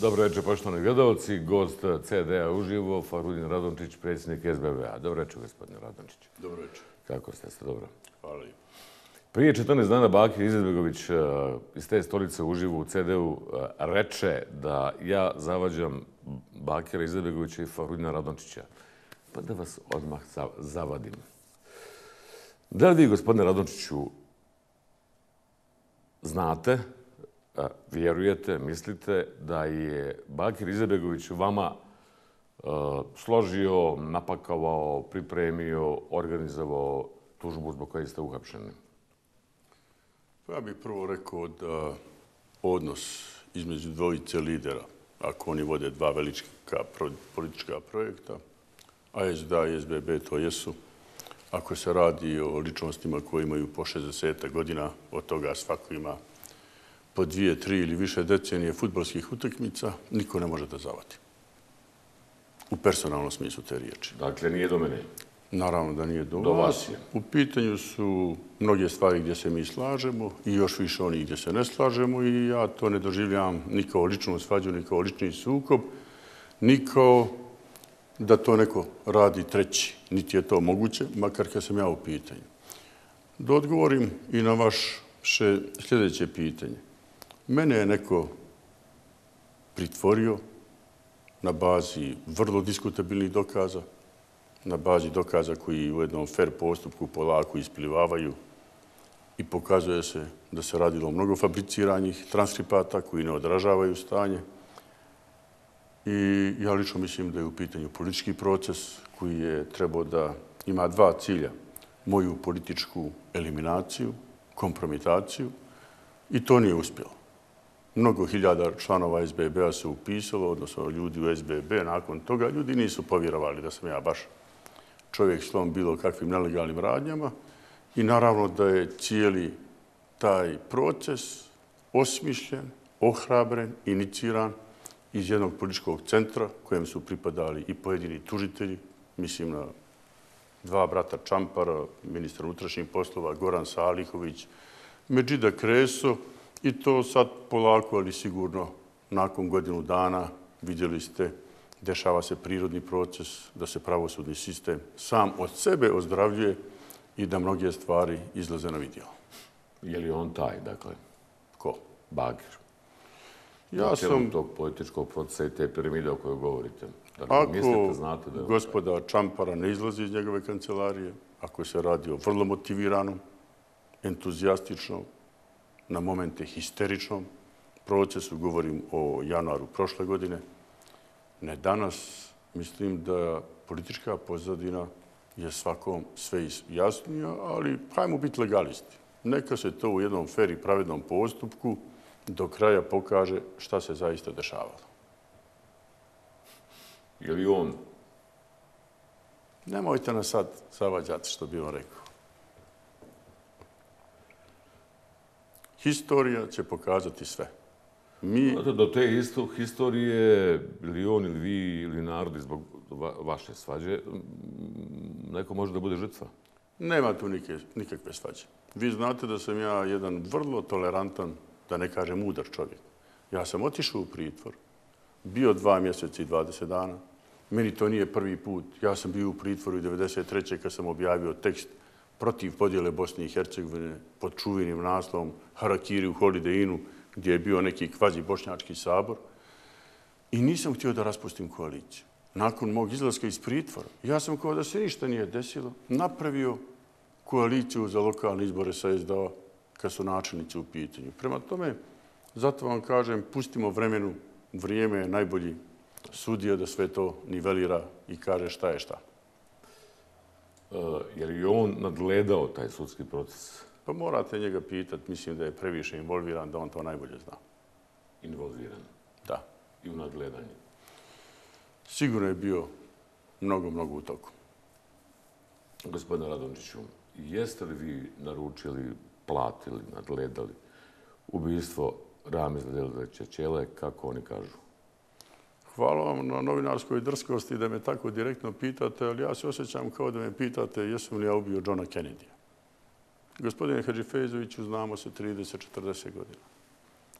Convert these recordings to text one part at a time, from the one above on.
Dobro večer, poštovani gledalci. Gost CD-a uživo, Farudin Radončić, predsjednik SBB-a. Dobro večer, gospodine Radončić. Dobro večer. Kako ste? Ste dobro? Hvala i. Prije 14 dana Bakir Izetbegović eh, iz te stolice uživo u CD-u eh, reče da ja zavađam Bakira Izetbegovića i Farudina Radončića. Pa da vas odmah za- zavadim. Da li vi, gospodine Radončiću, znate, vjerujete, mislite da je Bakir Izebegović vama e, složio, napakovao, pripremio, organizovao tužbu zbog koje ste uhapšeni? Pa ja bih prvo rekao da odnos između dvojice lidera, ako oni vode dva velika politička projekta, ASDA i SBB to jesu, ako se radi o ličnostima koji imaju po 60 godina, od toga svako ima po dvije, tri ili više decenije futbolskih utakmica, niko ne može da zavati. U personalnom smislu te riječi. Dakle, nije do mene. Naravno da nije do, Do vas je. U pitanju su mnoge stvari gdje se mi slažemo i još više onih gdje se ne slažemo i ja to ne doživljam ni kao ličnu svađu, ni kao lični sukob, ni kao da to neko radi treći. Niti je to moguće, makar kad sam ja u pitanju. Da odgovorim i na vaše sljedeće pitanje. Mene je neko pritvorio na bazi vrlo diskutabilnih dokaza, na bazi dokaza koji u jednom fair postupku polako isplivavaju i pokazuje se da se radilo mnogo fabriciranih transkripata koji ne odražavaju stanje. I ja lično mislim da je u pitanju politički proces koji je trebao da ima dva cilja. Moju političku eliminaciju, kompromitaciju i to nije uspjelo. Mnogo hiljada članova SBB-a se upisalo, odnosno ljudi u SBB. Nakon toga ljudi nisu povjerovali da sam ja baš čovjek s tom bilo kakvim nelegalnim radnjama i naravno da je cijeli taj proces osmišljen, ohrabren, iniciran iz jednog političkog centra kojem su pripadali i pojedini tužitelji, mislim na dva brata Čampara, ministar unutrašnjih poslova, Goran Salihović, Međida Kreso i to sad polako, ali sigurno nakon godinu dana vidjeli ste dešava se prirodni proces, da se pravosudni sistem sam od sebe ozdravljuje i da mnoge stvari izlaze na vidjelo. Je li on taj, dakle, Ko? Bakir? Ja sam, tog političkog procesa i te piramide o kojoj govorite. Mislite, ako znate da je on gospoda Čampara ne izlazi iz njegove kancelarije, ako se radi o vrlo motiviranom, entuzijastičnom, na momente histeričnom procesu, govorim o januaru prošle godine, ne danas, mislim da politička pozadina je svakom sve jasnija, ali hajmo biti legalisti. Neka se to u jednom fer i pravednom postupku do kraja pokaže šta se zaista dešavalo. Je li on Nemojte nas sad zavađati što bi on rekao. Historija će pokazati sve. Mi, Znate, do te isto historije, ili on, ili vi, ili narodi zbog va- vaše svađe, m, neko može da bude žrtva. nema tu nike, nikakve svađe. Vi znate da sam ja jedan vrlo tolerantan, da ne kažem mudar čovjek. Ja sam otišao u pritvor, bio dva mjeseca i 20 dana. Meni to nije prvi put. Ja sam bio u pritvoru i 93. kad sam objavio tekst protiv podjele Bosne i Hercegovine pod čuvenim naslovom Harakiri u Holiday Innu, gdje je bio neki kvazi bošnjački sabor. I nisam htio da raspustim koaliciju. Nakon mog izlaska iz pritvora, ja sam kao da se ništa nije desilo, napravio koaliciju za lokalne izbore sa SDA kad su načelnici u pitanju. Prema tome, zato vam kažem, pustimo vremenu, vrijeme je najbolji sudija da sve to nivelira i kaže šta je šta. E, je li on nadgledao taj sudski proces Pa morate njega pitati, mislim da je previše involviran, da on to najbolje zna. involviran Da. i u nadgledanje? Sigurno je bio mnogo, mnogo u toku. Gospodine Radončiću, jeste li vi naručili, platili, nadgledali ubijstvo Rameza Delveća Čele, kako oni kažu? Hvala vam na novinarskoj drskosti da me tako direktno pitate, ali ja se osjećam kao da me pitate jesam li ja ubio Johna Kennedy. Gospodine Hadžifejzoviću, znamo se 30-40 godina.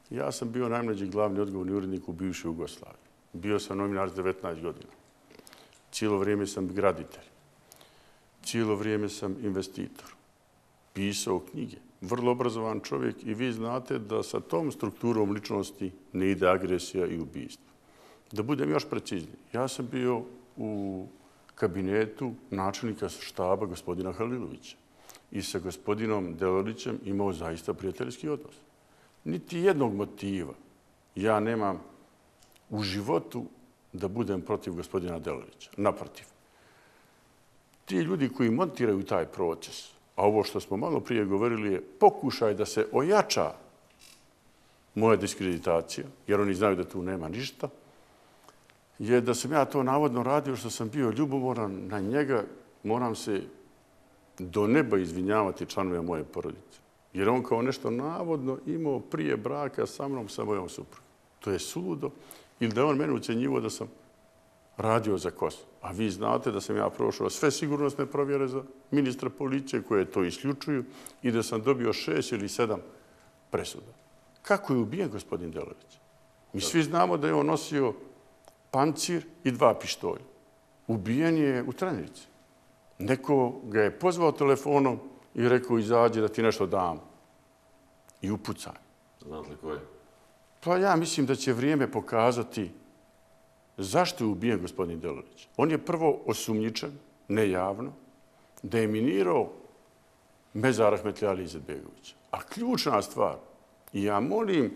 Ja sam bio najmlađi glavni odgovorni urednik u bivšoj Jugoslaviji. Bio sam novinar 19 godina. Cijelo vrijeme sam graditelj. Cijelo vrijeme sam investitor. Pisao knjige. Vrlo obrazovan čovjek i vi znate da sa tom strukturom ličnosti ne ide agresija i ubijstvo. Da budem još precizniji, ja sam bio u kabinetu načelnika štaba gospodina Halilovića i sa gospodinom Delorićem imao zaista prijateljski odnos. Niti jednog motiva ja nemam u životu da budem protiv gospodina Delorića. Naprotiv. Ti ljudi koji montiraju taj proces, a ovo što smo malo prije govorili je pokušaj da se ojača moja diskreditacija, jer oni znaju da tu nema ništa, je da sam ja to navodno radio što sam bio ljubomoran na njega, moram se do neba izvinjavati članove moje porodice. Jer on kao nešto navodno imao prije braka sa mnom, sa mojom suprugom. To je suludo. Ili da on mene ucenjivo da sam radio za kosu. A vi znate da sam ja prošao sve sigurnosne provjere za ministra policije koje to isključuju i da sam dobio šest ili sedam presuda. Kako je ubijen gospodin Delović? Mi svi znamo da je on nosio pancir i dva pištolja. Ubijen je u trenici. Neko ga je pozvao telefonom i rekao izađe da ti nešto dam. I upucaj. Znate li ko je? Pa ja mislim da će vrijeme pokazati zašto je ubijen gospodin Delorić. On je prvo osumnjičan, nejavno, da je minirao Mezar Ahmetli Ali Izetbegovića. A ključna stvar, ja molim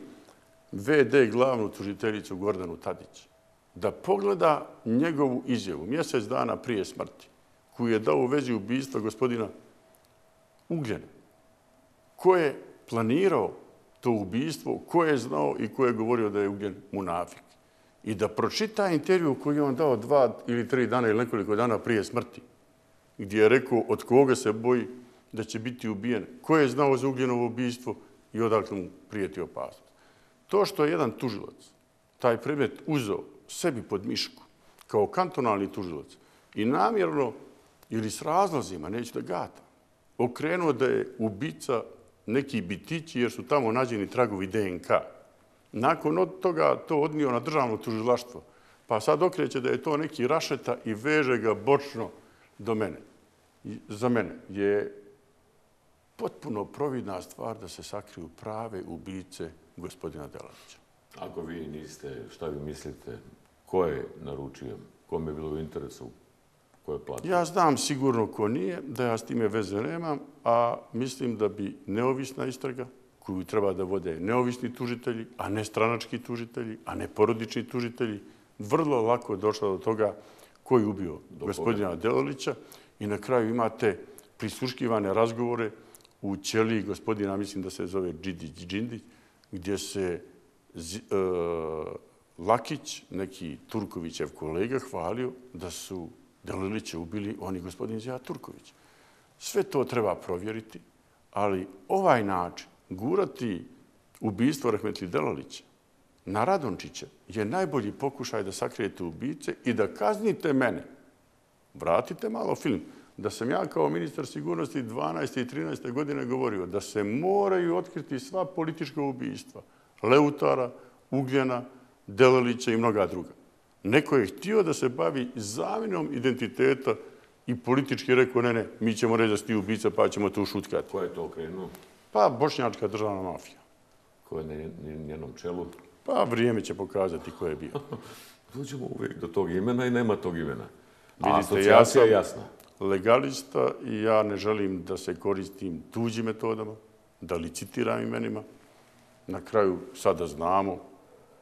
VD glavnu tužiteljicu Gordanu Tadić da pogleda njegovu izjavu mjesec dana prije smrti koju je dao u vezi ubijstva gospodina Ugljena. Ko je planirao to ubijstvo, ko je znao i ko je govorio da je Ugljen munafik. I da pročita intervju koju je on dao dva ili tri dana ili nekoliko dana prije smrti, gdje je rekao od koga se boji da će biti ubijen, ko je znao za Ugljenovo ubijstvo i odakle mu prijeti opasnost. To što je jedan tužilac taj predmet uzao sebi pod mišku kao kantonalni tužilac i namjerno ili s razlozima, neću da gata, okrenuo da je ubica neki bitići jer su tamo nađeni tragovi DNK. Nakon od toga to odnio na državno tužilaštvo. Pa sad okreće da je to neki rašeta i veže ga bočno do mene. Za mene je potpuno providna stvar da se sakriju prave ubice gospodina Delavića. Ako vi niste, šta vi mislite, ko je naručio, kome je bilo u interesu, ko je platio? Ja znam sigurno ko nije, da ja s time veze nemam, a mislim da bi neovisna istraga, koju treba da vode neovisni tužitelji, a ne stranački tužitelji, a ne porodični tužitelji, vrlo lako došla do toga ko je ubio gospodina Delolića i na kraju imate prisluškivane razgovore u ćeliji gospodina, mislim da se zove Džidić Džindić, gdje se e, Lakić, neki Turkovićev kolega, hvalio da su Delilića ubili oni gospodin Zija Turković. Sve to treba provjeriti, ali ovaj način gurati ubijstvo Rahmetli Delalića na Radončića je najbolji pokušaj da sakrijete ubice i da kaznite mene. Vratite malo film. Da sam ja kao ministar sigurnosti 12. i 13. godine govorio da se moraju otkriti sva politička ubijstva. Leutara, Ugljena, Delilića i mnoga druga. Neko je htio da se bavi zaminom identiteta i politički rekao, ne, ne, mi ćemo reći da si ti ubica, pa ćemo to ušutkati. Ko je to okrenuo? Pa, bošnjačka državna mafija. Ko je na njenom čelu? Pa, vrijeme će pokazati ko je bio. Dođemo uvijek do tog imena i nema tog imena. Vidite, ja sam jasna. legalista i ja ne želim da se koristim tuđim metodama, da licitiram imenima. Na kraju sada znamo,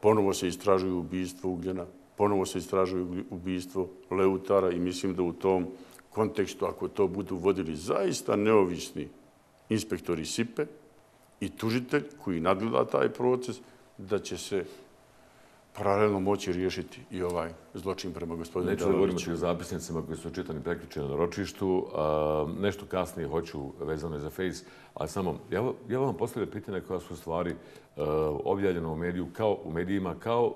ponovo se istražuju ubijstvo Ugljena, ponovo se istražuju ubijstvo Leutara i mislim da u tom kontekstu, ako to budu vodili zaista neovisni inspektori SIPE i tužitelj koji nadgleda taj proces, da će se paralelno moći riješiti i ovaj zločin prema gospodinu Neću da govorimo o zapisnicama koji su čitani prekričeni na ročištu. Nešto kasnije hoću vezano za Face, ali samo, ja vam postavljam pitanje koja su stvari objavljene u, mediju, kao, u medijima kao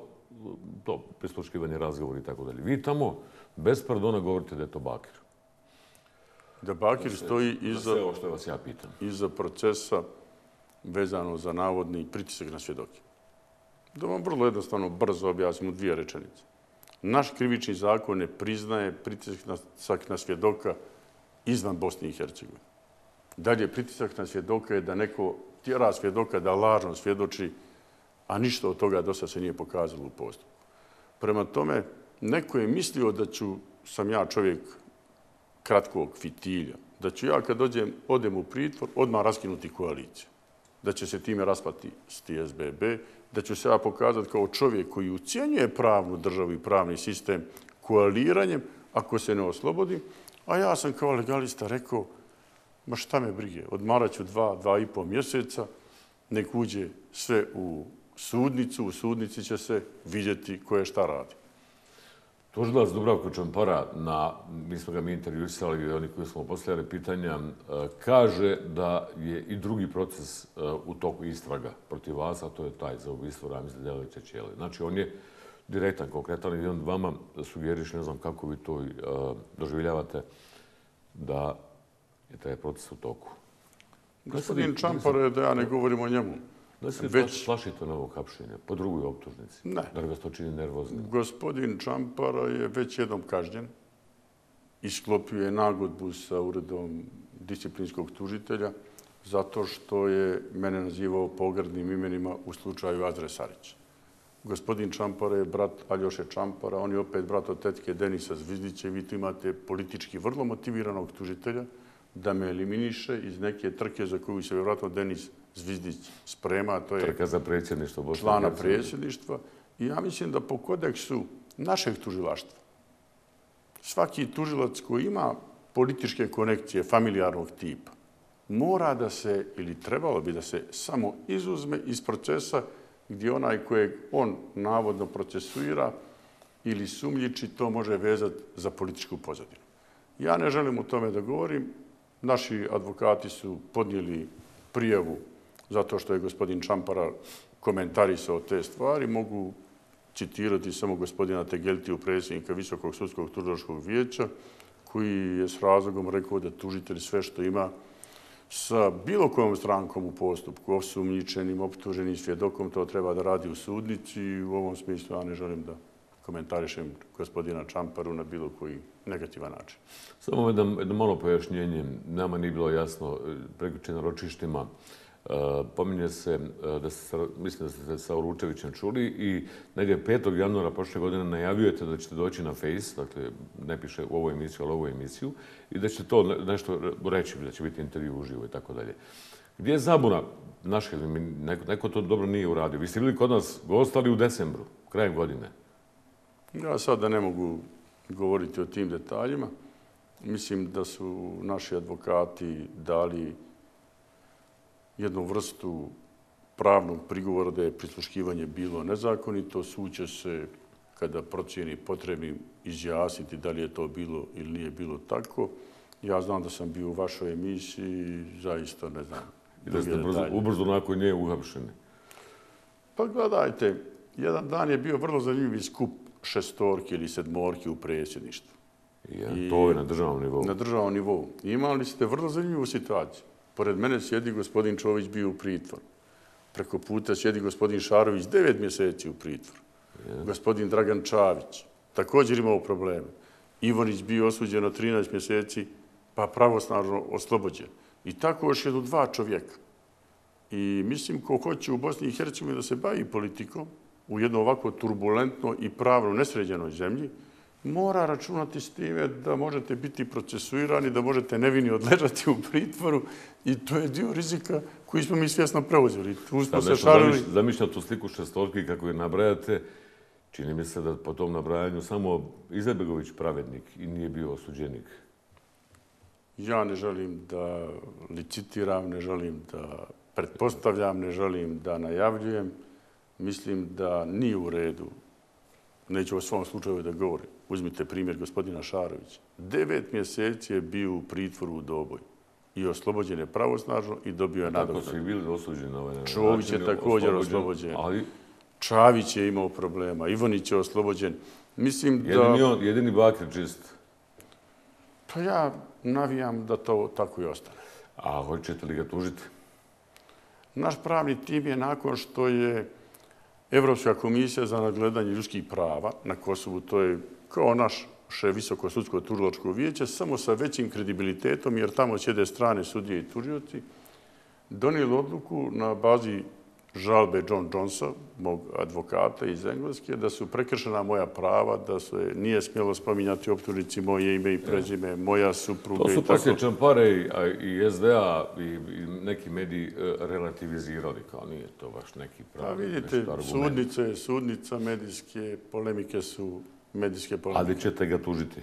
to prisluškivanje razgovori i tako dalje. Vi tamo bez pardona govorite da je to Bakir. Da Bakir stoji iza, sve što vas ja pitam. iza procesa vezano za navodni pritisak na svjedoke. Da vam vrlo jednostavno brzo objasnim u dvije rečenice. Naš krivični zakon ne priznaje pritisak na svjedoka izvan Bosne i Hercegovine. Dalje, pritisak na svjedoka je da neko tjera svjedoka da lažno svjedoči, a ništa od toga dosta se nije pokazalo u postupku. Prema tome, neko je mislio da ću, sam ja čovjek kratkog fitilja, da ću ja kad dođem, odem u pritvor, odmah raskinuti koaliciju. Da će se time raspati SBB, da ću se ja pokazati kao čovjek koji ucijenjuje pravnu državu i pravni sistem koaliranjem ako se ne oslobodim, a ja sam kao legalista rekao, ma šta me brige, odmarat ću dva, dva i pol mjeseca, nek uđe sve u sudnicu, u sudnici će se vidjeti ko je šta radi. Tužilac Dubravko Čampara, na, mi smo ga mi intervjuisali, oni koji smo postavljali pitanja, e, kaže da je i drugi proces e, u toku istraga protiv vas, a to je taj za ubistvo Ramiza Delića Čele. Znači, on je direktan, konkretan i on vama sugeriš, ne znam kako vi to e, doživljavate, da je taj proces u toku. Gospodin Čampara je da ja ne govorim o njemu. Da se već... plašite novog hapšenja po drugoj optužnici? Ne. Da li vas to čini nervozno? Gospodin Čampara je već jednom kažnjen. Isklopio je nagodbu sa uredom disciplinskog tužitelja zato što je mene nazivao pogrdnim imenima u slučaju Adresarić. Gospodin Čampara je brat Aljoše Čampara, on je opet brat od tetke Denisa Zvizdića i vi tu imate politički vrlo motiviranog tužitelja da me eliminiše iz neke trke za koju se vjerojatno Denis Zvizdić sprema. To je Trka za predsjedništvo Bosne Člana predsjedništva. I ja mislim da po kodeksu našeg tužilaštva svaki tužilac koji ima političke konekcije familijarnog tipa mora da se, ili trebalo bi da se, samo izuzme iz procesa gdje onaj kojeg on navodno procesuira ili sumljiči, to može vezati za političku pozadinu. Ja ne želim u tome da govorim. Naši advokati su podnijeli prijavu zato što je gospodin Čampara komentarisao te stvari. Mogu citirati samo gospodina Tegeltiju, predsjednika Visokog sudskog tužilačkog vijeća, koji je s razlogom rekao da tužitelj sve što ima sa bilo kojom strankom u postupku, osumnjičenim, optuženim svjedokom, to treba da radi u sudnici i u ovom smislu ja ne želim da komentarišem gospodina Čamparu na bilo koji negativan način. Samo jedno, jedno malo pojašnjenje. Nama nije bilo jasno e, preključeno ročištima. E, pominje se e, da mislim da ste se sa Uručevićem čuli i negdje 5. januara prošle godine najavljujete da ćete doći na Face, dakle ne piše u ovoj emisiju, ali u ovoj emisiju, i da ćete to nešto reći, da će biti intervju uživo i tako dalje. Gdje je zabuna neko, neko to dobro nije uradio? Vi ste bili kod nas gostali u decembru, krajem godine. Ja sad da ne mogu govoriti o tim detaljima. Mislim da su naši advokati dali jednu vrstu pravnog prigovora da je prisluškivanje bilo nezakonito. Suće se kada procijeni potrebnim izjasniti da li je to bilo ili nije bilo tako. Ja znam da sam bio u vašoj emisiji, zaista ne znam. I da ste brzo, ubrzo nakon nje uhapšeni. Pa gledajte, jedan dan je bio vrlo zanimljiv skup šestorki ili sedmorki u predsjedništvu. Ja, to je na državnom nivou. Na državnom nivou. Imali ste vrlo zanimljivu situaciju. Pored mene sjedi gospodin Čović bio u pritvor. Preko puta sjedi gospodin Šarović devet mjeseci u pritvor. Gospodin Dragan Čavić također imao probleme. Ivonić bio osuđen na 13 mjeseci, pa pravosnažno oslobođen. I tako još jedu dva čovjeka. I mislim, ko hoće u Bosni i Hercegovini da se bavi politikom, u jedno ovako turbulentno i pravno nesređenoj zemlji, mora računati s time da možete biti procesuirani, da možete nevini odležati u pritvoru i to je dio rizika koji smo mi svjesno preuzeli. Tu smo se šarili... Zamišljam tu sliku šestorki kako je nabrajate. Čini mi se da po tom nabrajanju samo Izebegović pravednik i nije bio osuđenik. Ja ne želim da licitiram, ne želim da pretpostavljam, ne želim da najavljujem. Mislim da nije u redu neću o svom slučaju da govorim. Uzmite primjer gospodina Šarovića. Devet mjeseci je bio u pritvoru u Doboj i oslobođen je pravosnažno i dobio je nadoknadu. Tako su i bili osuđeni na ovaj način. Čović je također oslobođen. Ali... Čavić je imao problema. Ivanić je oslobođen. Mislim da... Jedini, on, jedini bakir čist. Pa ja navijam da to tako i ostane. A hoćete li ga tužiti? Naš pravni tim je nakon što je Evropska komisija za nagledanje ljudskih prava na Kosovu, to je kao naš še visoko sudsko tužilačko vijeće, samo sa većim kredibilitetom, jer tamo sjede strane sudije i tužioci, donijeli odluku na bazi žalbe John Jonesa, mog advokata iz Engleske, da su prekršena moja prava, da se nije smjelo spominjati optužnici moje ime i prezime, moja supruga i tako. To su poslije Čampare i SDA i neki mediji e, relativizirali, kao nije to baš neki pravi Pa vidite, sudnice, sudnica medijske polemike su medijske polemike. Ali ćete ga tužiti?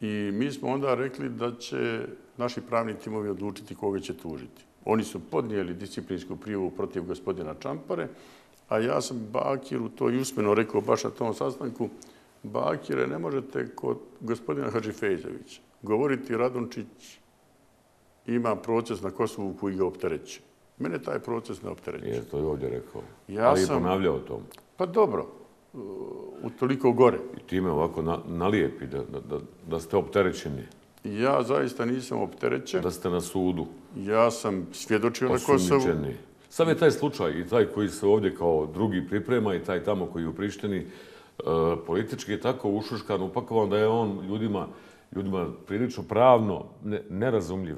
I mi smo onda rekli da će naši pravni timovi odlučiti koga će tužiti. Oni su podnijeli disciplinsku prijavu protiv gospodina Čampare, a ja sam Bakiru to i uspjeno rekao baš na tom sastanku. Bakire, ne možete kod gospodina Hadži Fejzovića govoriti Radončić ima proces na Kosovu koji ga optereće. Mene taj proces ne optereće. Je, to je ovdje rekao. Ja Ali sam... je ponavljao to. Pa dobro, u toliko gore. I time ovako na, nalijepi da, da, da ste opterećeni. Ja zaista nisam opterećen. Da ste na sudu. Ja sam svjedočio na Kosovu. Sam je taj slučaj i taj koji se ovdje kao drugi priprema i taj tamo koji je u Prištini e, politički je tako ušuškan, upakovan da je on ljudima, ljudima prilično pravno ne, nerazumljiv.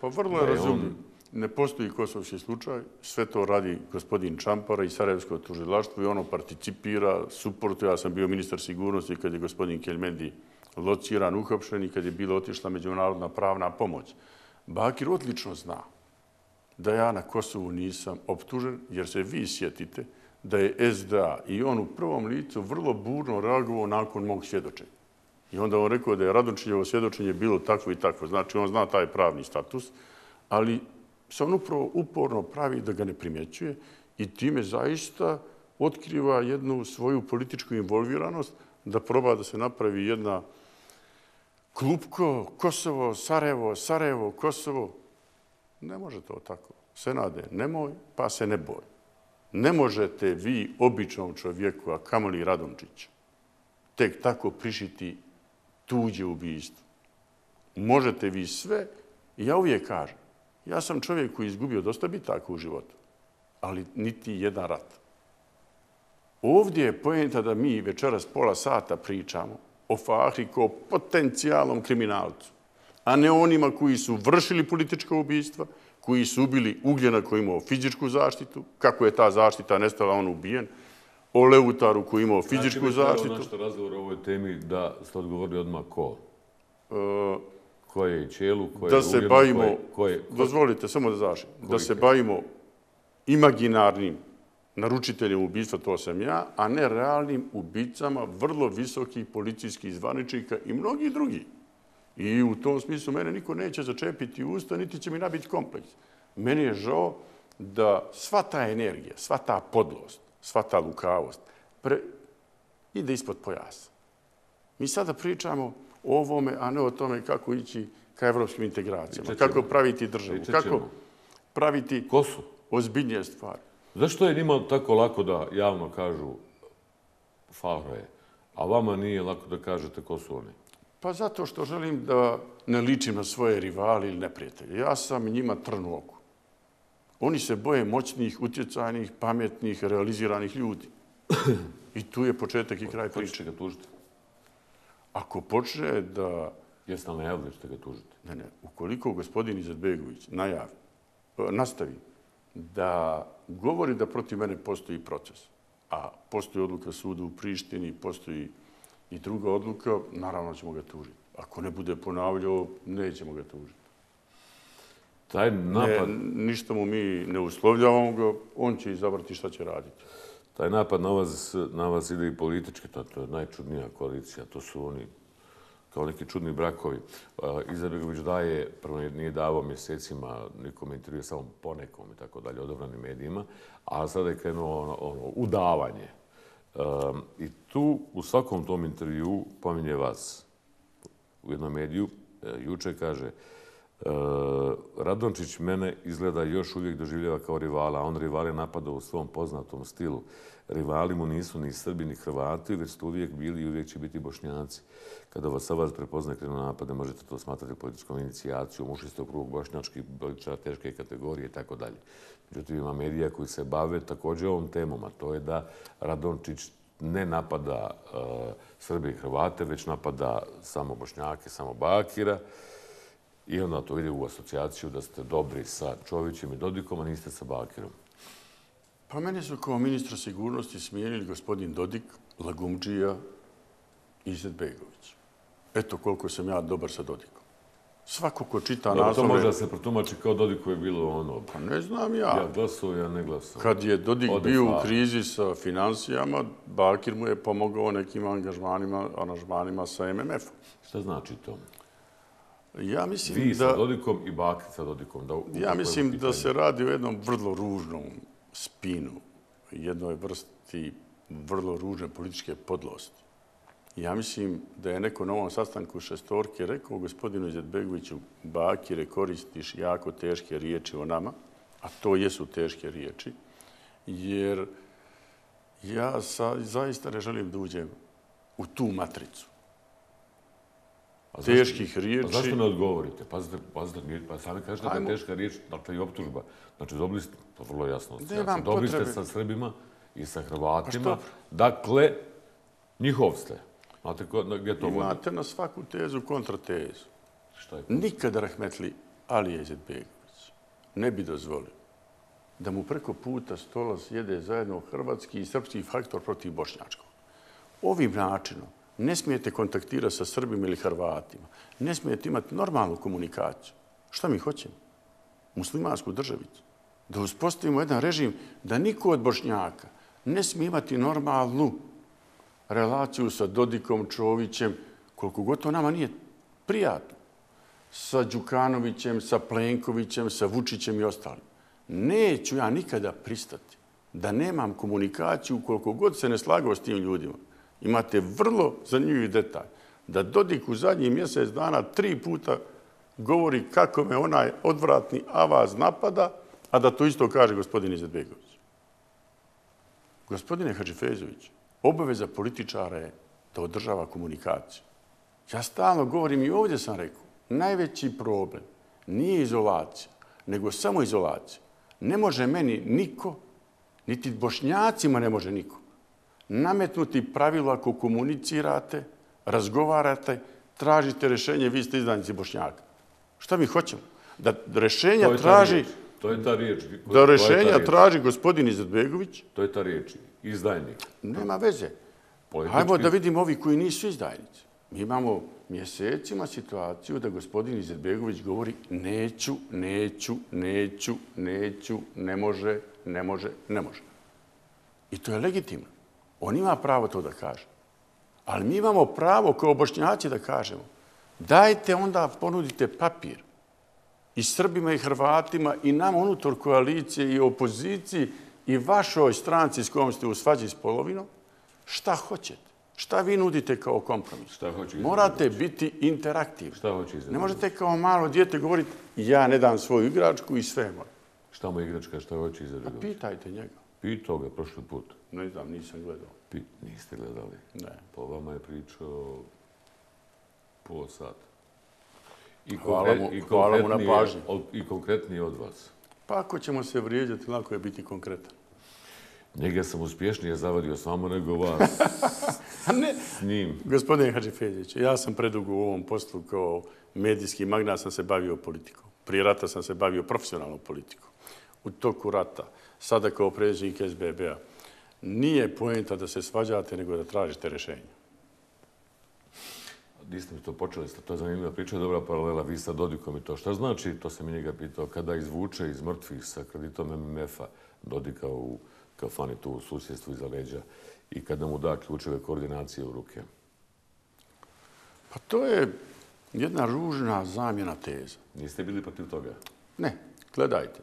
Pa vrlo je razumljiv. Ne postoji kosovski slučaj. Sve to radi gospodin Čampara i Sarajevsko tužilaštvo i ono participira, suportuje. Ja sam bio ministar sigurnosti kad je gospodin Keljmendi lociran, uhopšen i kad je bila otišla međunarodna pravna pomoć. Bakir odlično zna da ja na Kosovu nisam optužen, jer se vi sjetite da je SDA i on u prvom licu vrlo burno reagovao nakon mog svjedočenja. I onda on rekao da je Radončiljevo svjedočenje bilo takvo i takvo. Znači, on zna taj pravni status, ali se on upravo uporno pravi da ga ne primjećuje i time zaista otkriva jednu svoju političku involviranost da proba da se napravi jedna klupko, Kosovo, Sarajevo, Sarajevo, Kosovo. Ne može to tako. Senade, nemoj, pa se ne boj. Ne možete vi, običnom čovjeku, a kamoli Radomčić, tek tako prišiti tuđe ubijstvo. Možete vi sve, ja uvijek kažem, ja sam čovjek koji izgubio dosta bitaka u životu, ali niti jedan rat. Ovdje je pojenta da mi večeras pola sata pričamo o Fahri kao potencijalnom kriminalcu, a ne onima koji su vršili politička ubistva, koji su ubili ugljena koji imao fizičku zaštitu, kako je ta zaštita nestala, on ubijen, o Leutaru koji imao fizičku zaštitu. Znači, nešto razgovor o ovoj temi da ste odgovorili odmah ko? Uh, ko je Čelu, ko je da se bavimo, ko je, ko je, dozvolite, samo da zašim, da se bavimo imaginarnim naručiteljem ubistva, to sam ja, a ne realnim ubicama vrlo visokih policijskih zvaničnika i mnogi drugi. I u tom smislu mene niko neće začepiti usta, niti će mi nabiti kompleks. Meni je žao da sva ta energija, sva ta podlost, sva ta lukavost pre... ide ispod pojasa. Mi sada pričamo o ovome, a ne o tome kako ići ka evropskim integracijama, kako praviti državu, kako praviti ozbiljnije stvari. Zašto je njima tako lako da javno kažu Fahro je, a vama nije lako da kažete ko su oni? Pa zato što želim da ne ličim na svoje rivali ili neprijatelje. Ja sam njima trn u oku. Oni se boje moćnih, utjecajnih, pametnih, realiziranih ljudi. I tu je početak i kraj priče. Ko ga tužiti? Ako počne da... Jeste li najavili što ga tužiti? Ne, ne. Ukoliko gospodin Izetbegović najavi, nastavi da govori da protiv mene postoji proces, a postoji odluka suda u Prištini, postoji i druga odluka, naravno ćemo ga tužiti. Ako ne bude ponavljao, nećemo ga tužiti. Taj napad... Ne, ništa mu mi ne uslovljavamo ga, on će izabrati šta će raditi. Taj napad na vas, na vas ide i politički, to, to je najčudnija koalicija, to su oni kao neki čudni brakovi. Izabegović daje, prvo nije davao mjesecima nikom intervjuje, samo ponekom i tako dalje, odobranim medijima, a sada je krenuo ono, ono, udavanje. Um, I tu u svakom tom intervju pominje vas u jednom mediju, e, juče kaže, Uh, Radončić mene izgleda još uvijek doživljava kao rivala. On rivale napada u svom poznatom stilu. Rivali mu nisu ni Srbi ni Hrvati, već su uvijek bili i uvijek će biti Bošnjaci. Kada vas vas prepozna krenu napade, možete to smatrati političkom inicijacijom, ušli ste u krug bošnjačkih političara teške kategorije i tako dalje. Međutim, ima medija koji se bave također ovom temom, a to je da Radončić ne napada e, uh, Srbije i Hrvate, već napada samo Bošnjake, samo Bakira. I onda to ide u asocijaciju da ste dobri sa Čovićem i Dodikom, a niste sa Bakirom. Pa meni su kao ministra sigurnosti smijenili gospodin Dodik, Lagumđija i Izetbegović. Eto koliko sam ja dobar sa Dodikom. Svako ko čita naslove... To može da se protumači kao Dodik koji je bilo ono... Pa ne znam ja. Ja glasao, ja ne glasao. Kad je Dodik bio u krizi sa financijama, Bakir mu je pomogao nekim angažmanima, aranžmanima sa MMF-om. Šta znači to? Ja mislim Vi da... sa Dodikom i Bakir sa Dodikom. Da, ja mislim da se radi o jednom vrlo ružnom spinu, jednoj vrsti vrlo ružne političke podlosti. Ja mislim da je neko na ovom sastanku šestorke rekao gospodinu Izetbegoviću, Bakire, koristiš jako teške riječi o nama, a to jesu teške riječi, jer ja sa, zaista ne želim da uđem u tu matricu. Teških riječi. Zašto ne odgovorite? Pazite, pazite, pa sami kažete Ajmo. da je teška riječ, dakle i optužba. Znači, dobili ste, to vrlo jasno, dobili ste sa Srbima i sa Hrvatima. Pa dakle, njihov ste. Znate gdje to vodi? Imate na svaku tezu kontratezu. Šta je? Nikada Rahmetli Alija Izetbegović ne bi dozvolio da mu preko puta stola sjede zajedno hrvatski i srpski faktor protiv bošnjačkog. Ovim načinom ne smijete kontaktirati sa Srbima ili Hrvatima. Ne smijete imati normalnu komunikaciju. Šta mi hoćemo? Muslimansku državicu. Da uspostavimo jedan režim da niko od bošnjaka ne smije imati normalnu relaciju sa Dodikom, Čovićem, koliko god to nama nije prijatno, sa Đukanovićem, sa Plenkovićem, sa Vučićem i ostalim. Neću ja nikada pristati da nemam komunikaciju koliko god se ne slagao s tim ljudima. Imate vrlo zanimljivi detalj da Dodik u zadnjih mjesec dana tri puta govori kako me onaj odvratni avaz napada, a da to isto kaže gospodin Izetbegović. Gospodine Hadžifezović, obaveza političara je da održava komunikaciju. Ja stalno govorim i ovdje sam rekao, najveći problem nije izolacija, nego samo izolacija. Ne može meni niko, niti bošnjacima ne može niko, nametnuti pravilo ako komunicirate, razgovarate, tražite rešenje, vi ste izdanici bošnjaka. Šta mi hoćemo? Da rešenja traži... To je ta riječ. Da rešenja traži gospodin Izetbegović. To je ta riječ. Izdajnik. Nema veze. Hajmo da vidimo ovi koji nisu izdajnici. Mi imamo mjesecima situaciju da gospodin Izetbegović govori neću, neću, neću, neću, ne može, ne može, ne može. I to je legitimno. On ima pravo to da kaže. Ali mi imamo pravo kao bošnjaci da kažemo dajte onda ponudite papir i Srbima i Hrvatima i nam unutor koalicije i opoziciji i vašoj stranci s kojom ste u svađi s polovinom, šta hoćete? Šta vi nudite kao kompromis? Šta hoće Morate biti interaktivni. Šta hoće Ne možete kao malo djete govoriti ja ne dam svoju igračku i sve moj. Šta mu igračka, šta hoće izaći? Pitajte njega. Pitao ga prošli put. Ne znam, nisam gledao. Niste gledali? Ne. Po vama je pričao pola sata. I hvala, mu, i hvala mu na pažnji. I konkretniji od vas. Pa ako ćemo se vrijeđati, lako je biti konkretan. Njega sam uspješnije zavadio s vama nego vas ne. s njim. Gospodine Hadžifeđić, ja sam predugo u ovom poslu kao medijski magnat sam se bavio politikom. Prije rata sam se bavio profesionalnom politikom. U toku rata, sada kao predsjednik SBB-a, nije poenta da se svađate, nego da tražite rešenje. Niste mi to počeli, to je zanimljiva priča, dobra paralela, vi sa Dodikom i to. Šta znači, to se mi njega pitao, kada izvuče iz mrtvih sa kreditom MMF-a Dodika u kafani tu u susjedstvu iza leđa i kada mu da ključeve koordinacije u ruke? Pa to je jedna ružna zamjena teza. Niste bili protiv toga? Ne, gledajte.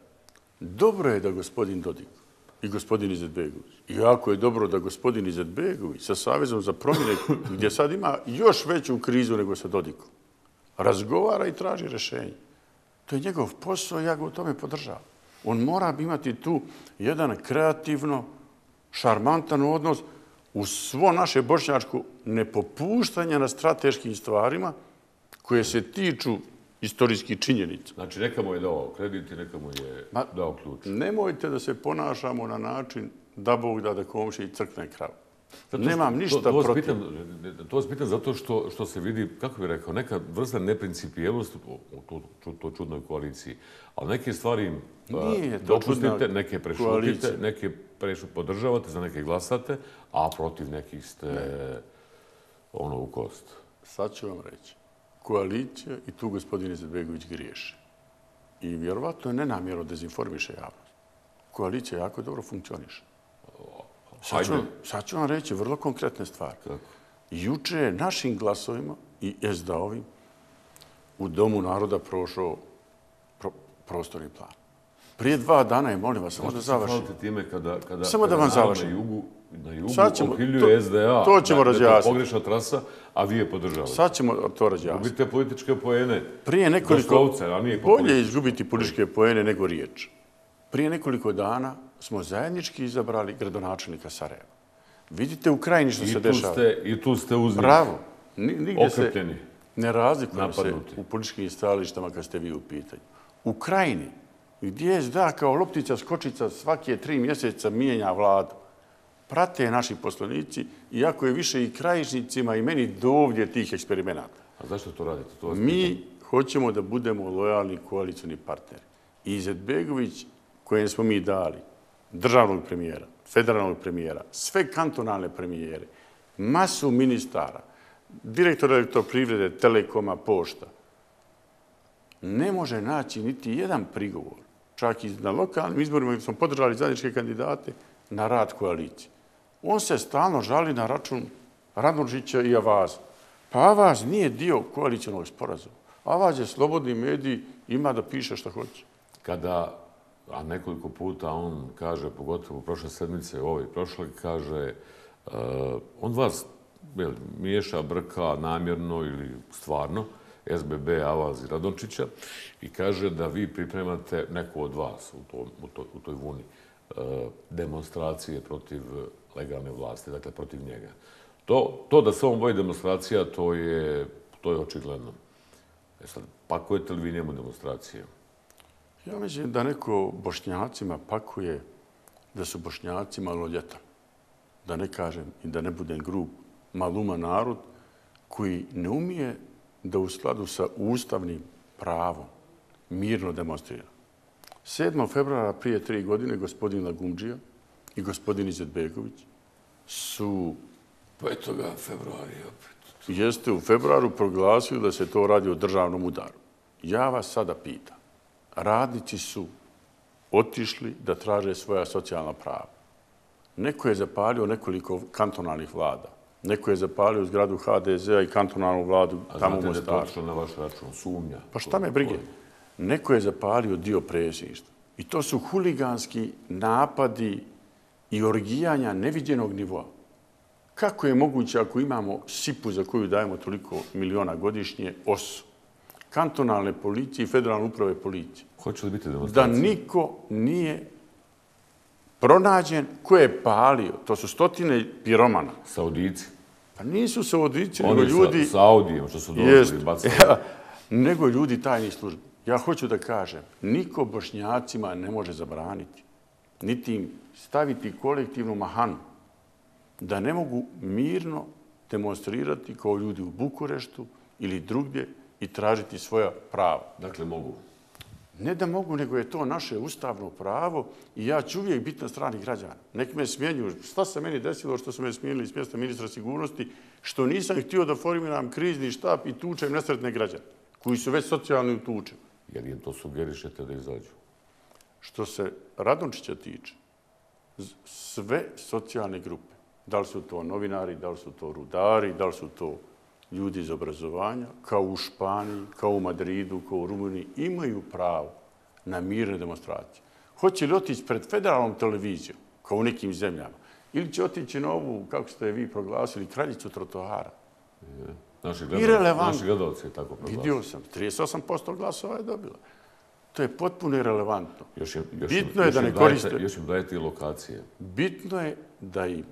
Dobro je da gospodin Dodik i gospodin Izetbegović. Iako je dobro da gospodin Izetbegović sa Savezom za promjene, gdje sad ima još veću krizu nego sa Dodikom, razgovara i traži rešenje. To je njegov posao i ja ga u tome podržavam. On mora imati tu jedan kreativno, šarmantan odnos u svo naše bošnjačko nepopuštanje na strateškim stvarima koje se tiču istorijskih činjenica. Znači, neka mu je dao kredit i neka mu je Ma, dao ključ. Nemojte da se ponašamo na način da Bog da da komši i crkne krav. Zato što- Nemam ništa to, to vas protiv. Pitam, to vas pitam zato što, što se vidi, kako bih rekao, neka vrsta neprincipijelnosti u u to, to, to čudnoj koaliciji. Ali neke stvari Nije dopustite, neke prešutite, koalicija. neke prešu podržavate, za neke glasate, a protiv nekih ste ono u kost. Sad ću vam reći. Koalicija i tu gospodin Izetbegović griješi. I vjerovatno je nenamjerno dezinformiše javnost. Koalicija jako dobro funkcioniše. Sad ću, vam- sad ću vam reći vrlo konkretne stvari. Kako? Juče je našim glasovima i SDA-ovim u Domu naroda prošao pro, prostorni plan. Prije dva dana je, molim vas, samo da završim. hvalite time kada, kada, Samo da vam završim. Na jugu, na jugu Sad ćemo- ohiljuje to- SDA. to ćemo da, da je razjasniti. to pogrešna trasa, a vi je podržavate. Sad ćemo to razjasniti. Gubite političke pojene. Prije nekoliko... Doslovce, a nije po Bolje je izgubiti političke poene nego riječ. Prije nekoliko dana smo zajednički izabrali gradonačelnika Sarajeva. Vidite u krajini što I se dešava. ste, I tu ste uz njih Bravo. Ni- Nigdje se ne razlikujemo se u političkim stajalištama kad ste vi u pitanju. U krajini, gdje SDA kao loptica skočica svake tri mjeseca mijenja vladu, prate naši poslanici, iako je više i krajišnicima i meni dovdje tih eksperimenata. A zašto to radite? To Mi hoćemo da budemo lojalni koalicijni partneri. I Izetbegović, kojem smo mi dali, državnog premijera, federalnog premijera, sve kantonalne premijere, masu ministara, direktor elektroprivrede, telekoma, pošta, ne može naći niti jedan prigovor, čak i na lokalnim izborima gdje smo podržali zajedničke kandidate, na rad koalicije. On se stalno žali na račun Radnožića i Avaza. Pa Avaz nije dio koalicijenog sporazuma. Avaz je slobodni medij, ima da piše što hoće. kada, a nekoliko puta on kaže, pogotovo prošle sedmice, ovoj prošle, kaže, uh, on vas jel, miješa, brka namjerno ili stvarno, SBB, Avaz i Radončića, i kaže da vi pripremate neko od vas u, to, u, to, u toj vuni uh, demonstracije protiv legalne vlasti, dakle protiv njega. To, to da se on boji demonstracija, to je, to je očigledno. E sad, pakujete li vi njemu demonstracije? Ja mislim da neko bošnjacima pakuje da su bošnjaci maloljetan. Da ne kažem i da ne budem grub, maluma narod koji ne umije da u skladu sa ustavnim pravom mirno demonstrira. 7. februara prije tri godine gospodin Lagumđija i gospodin Izetbegović su 5. februarija opet. jeste u februaru proglasili da se to radi o državnom udaru. Ja vas sada pitam. Radnici su otišli da traže svoja socijalna prava. Neko je zapalio nekoliko kantonalnih vlada. Neko je zapalio zgradu HDZ-a i kantonalnu vladu A tamo u znate da je to Mostaru. otišlo na vaš račun, sumnja. Pa šta me brige? Neko je zapalio dio predsjedništva. I to su huliganski napadi i orgijanja neviđenog nivoa. Kako je moguće ako imamo SIP-u za koju dajemo toliko miliona godišnje, OSU, kantonalne policije i federalne uprave policije, Hoće li biti da demonstracija? niko nije pronađen ko je palio. To su stotine piromana. Saudici. Pa nisu se odici, nego Oni ljudi... sa, sa Audijom što su Jest. dolazili, bacali. Ja, nego ljudi tajnih službi. Ja hoću da kažem, niko bošnjacima ne može zabraniti, niti im staviti kolektivnu mahanu, da ne mogu mirno demonstrirati kao ljudi u Bukureštu ili drugdje i tražiti svoja prava. Dakle, mogu. Ne da mogu, nego je to naše ustavno pravo i ja ću uvijek biti na strani građana. Nek me smjenjuju. Šta se meni desilo što su me smijenili s mjesta ministra sigurnosti, što nisam htio da formiram krizni štab i tučem nesretne građane, koji su već socijalni u tučem. Jer im to sugerišete da izađu. Što se Radončića tiče, sve socijalne grupe, da li su to novinari, da li su to rudari, da li su to ljudi iz obrazovanja, kao u Španiji, kao u Madridu, kao u Rumuniji, imaju pravo na mirne demonstracije. Hoće li otići pred federalnom televizijom, kao u nekim zemljama, ili će otići na ovu, kako ste vi proglasili, kraljicu trotoara? Naši gledalci, Irelevantno. naši gledalci je tako proglasili. Vidio sam, 38% glasova je dobila. To je potpuno irrelevantno. Još, im- još, Bitno je još da ne dajete- koriste- Još im dajete i lokacije. Bitno je da im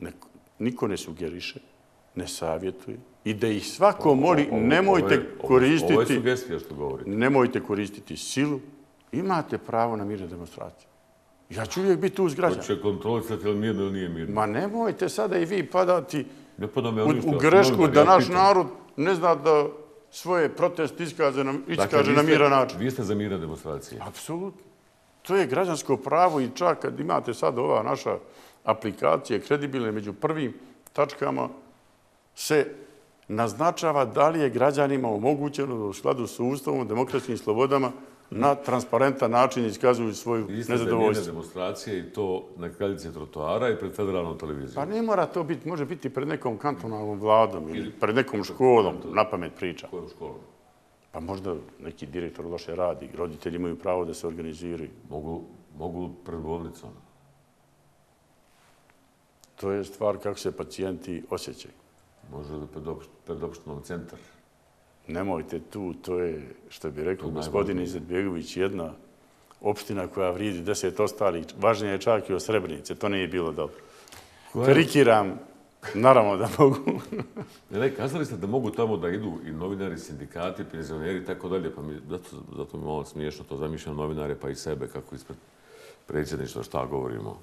neko, niko ne sugeriše, ne savjetuje i da ih svako moli, nemojte je- Ovo je koristiti, sugestija što govorite. nemojte koristiti silu, imate pravo na mirne demonstracije. Ja ću uvijek biti uz građana. će kontrolisati ili mirno ili nije mirno. Ma nemojte sada i vi padati Ne u, grešku da naš narod ne zna da svoje protest iskaže na, Dakle, iskaže na miran način. Vi ste za mirne demonstracije. Apsolutno. To je građansko pravo i čak kad imate sad ova naša aplikacija kredibilne među prvim tačkama se naznačava da li je građanima omogućeno da u skladu s Ustavom, demokratskim slobodama na transparentan način iskazuju svoju nezadovoljstvo. demonstracije i to na kraljici trotoara i pred federalnom televizijom. Pa ne mora to biti, može biti pred nekom kantonalnom vladom ili pred nekom školom, na pamet priča. Kojom školom? Pa možda neki direktor loše radi, roditelji imaju pravo da se organiziraju. Mogu, mogu pred bolnicom. To je stvar kako se pacijenti osjećaju. Može da pred, centar. Nemojte tu, to je, što bi rekao gospodin. Izetbegović, jedna opština koja vridi deset ostalih, važnije je čak i od Srebrenice, to nije bilo dobro. Koja Karikiram, naravno da mogu. Ne, ne, kazali ste da mogu tamo da idu i novinari, sindikati, penzioneri i tako dalje, pa mi, zato, zato mi je malo smiješno to zamišljam novinare pa i sebe kako ispred predsjedništva šta govorimo.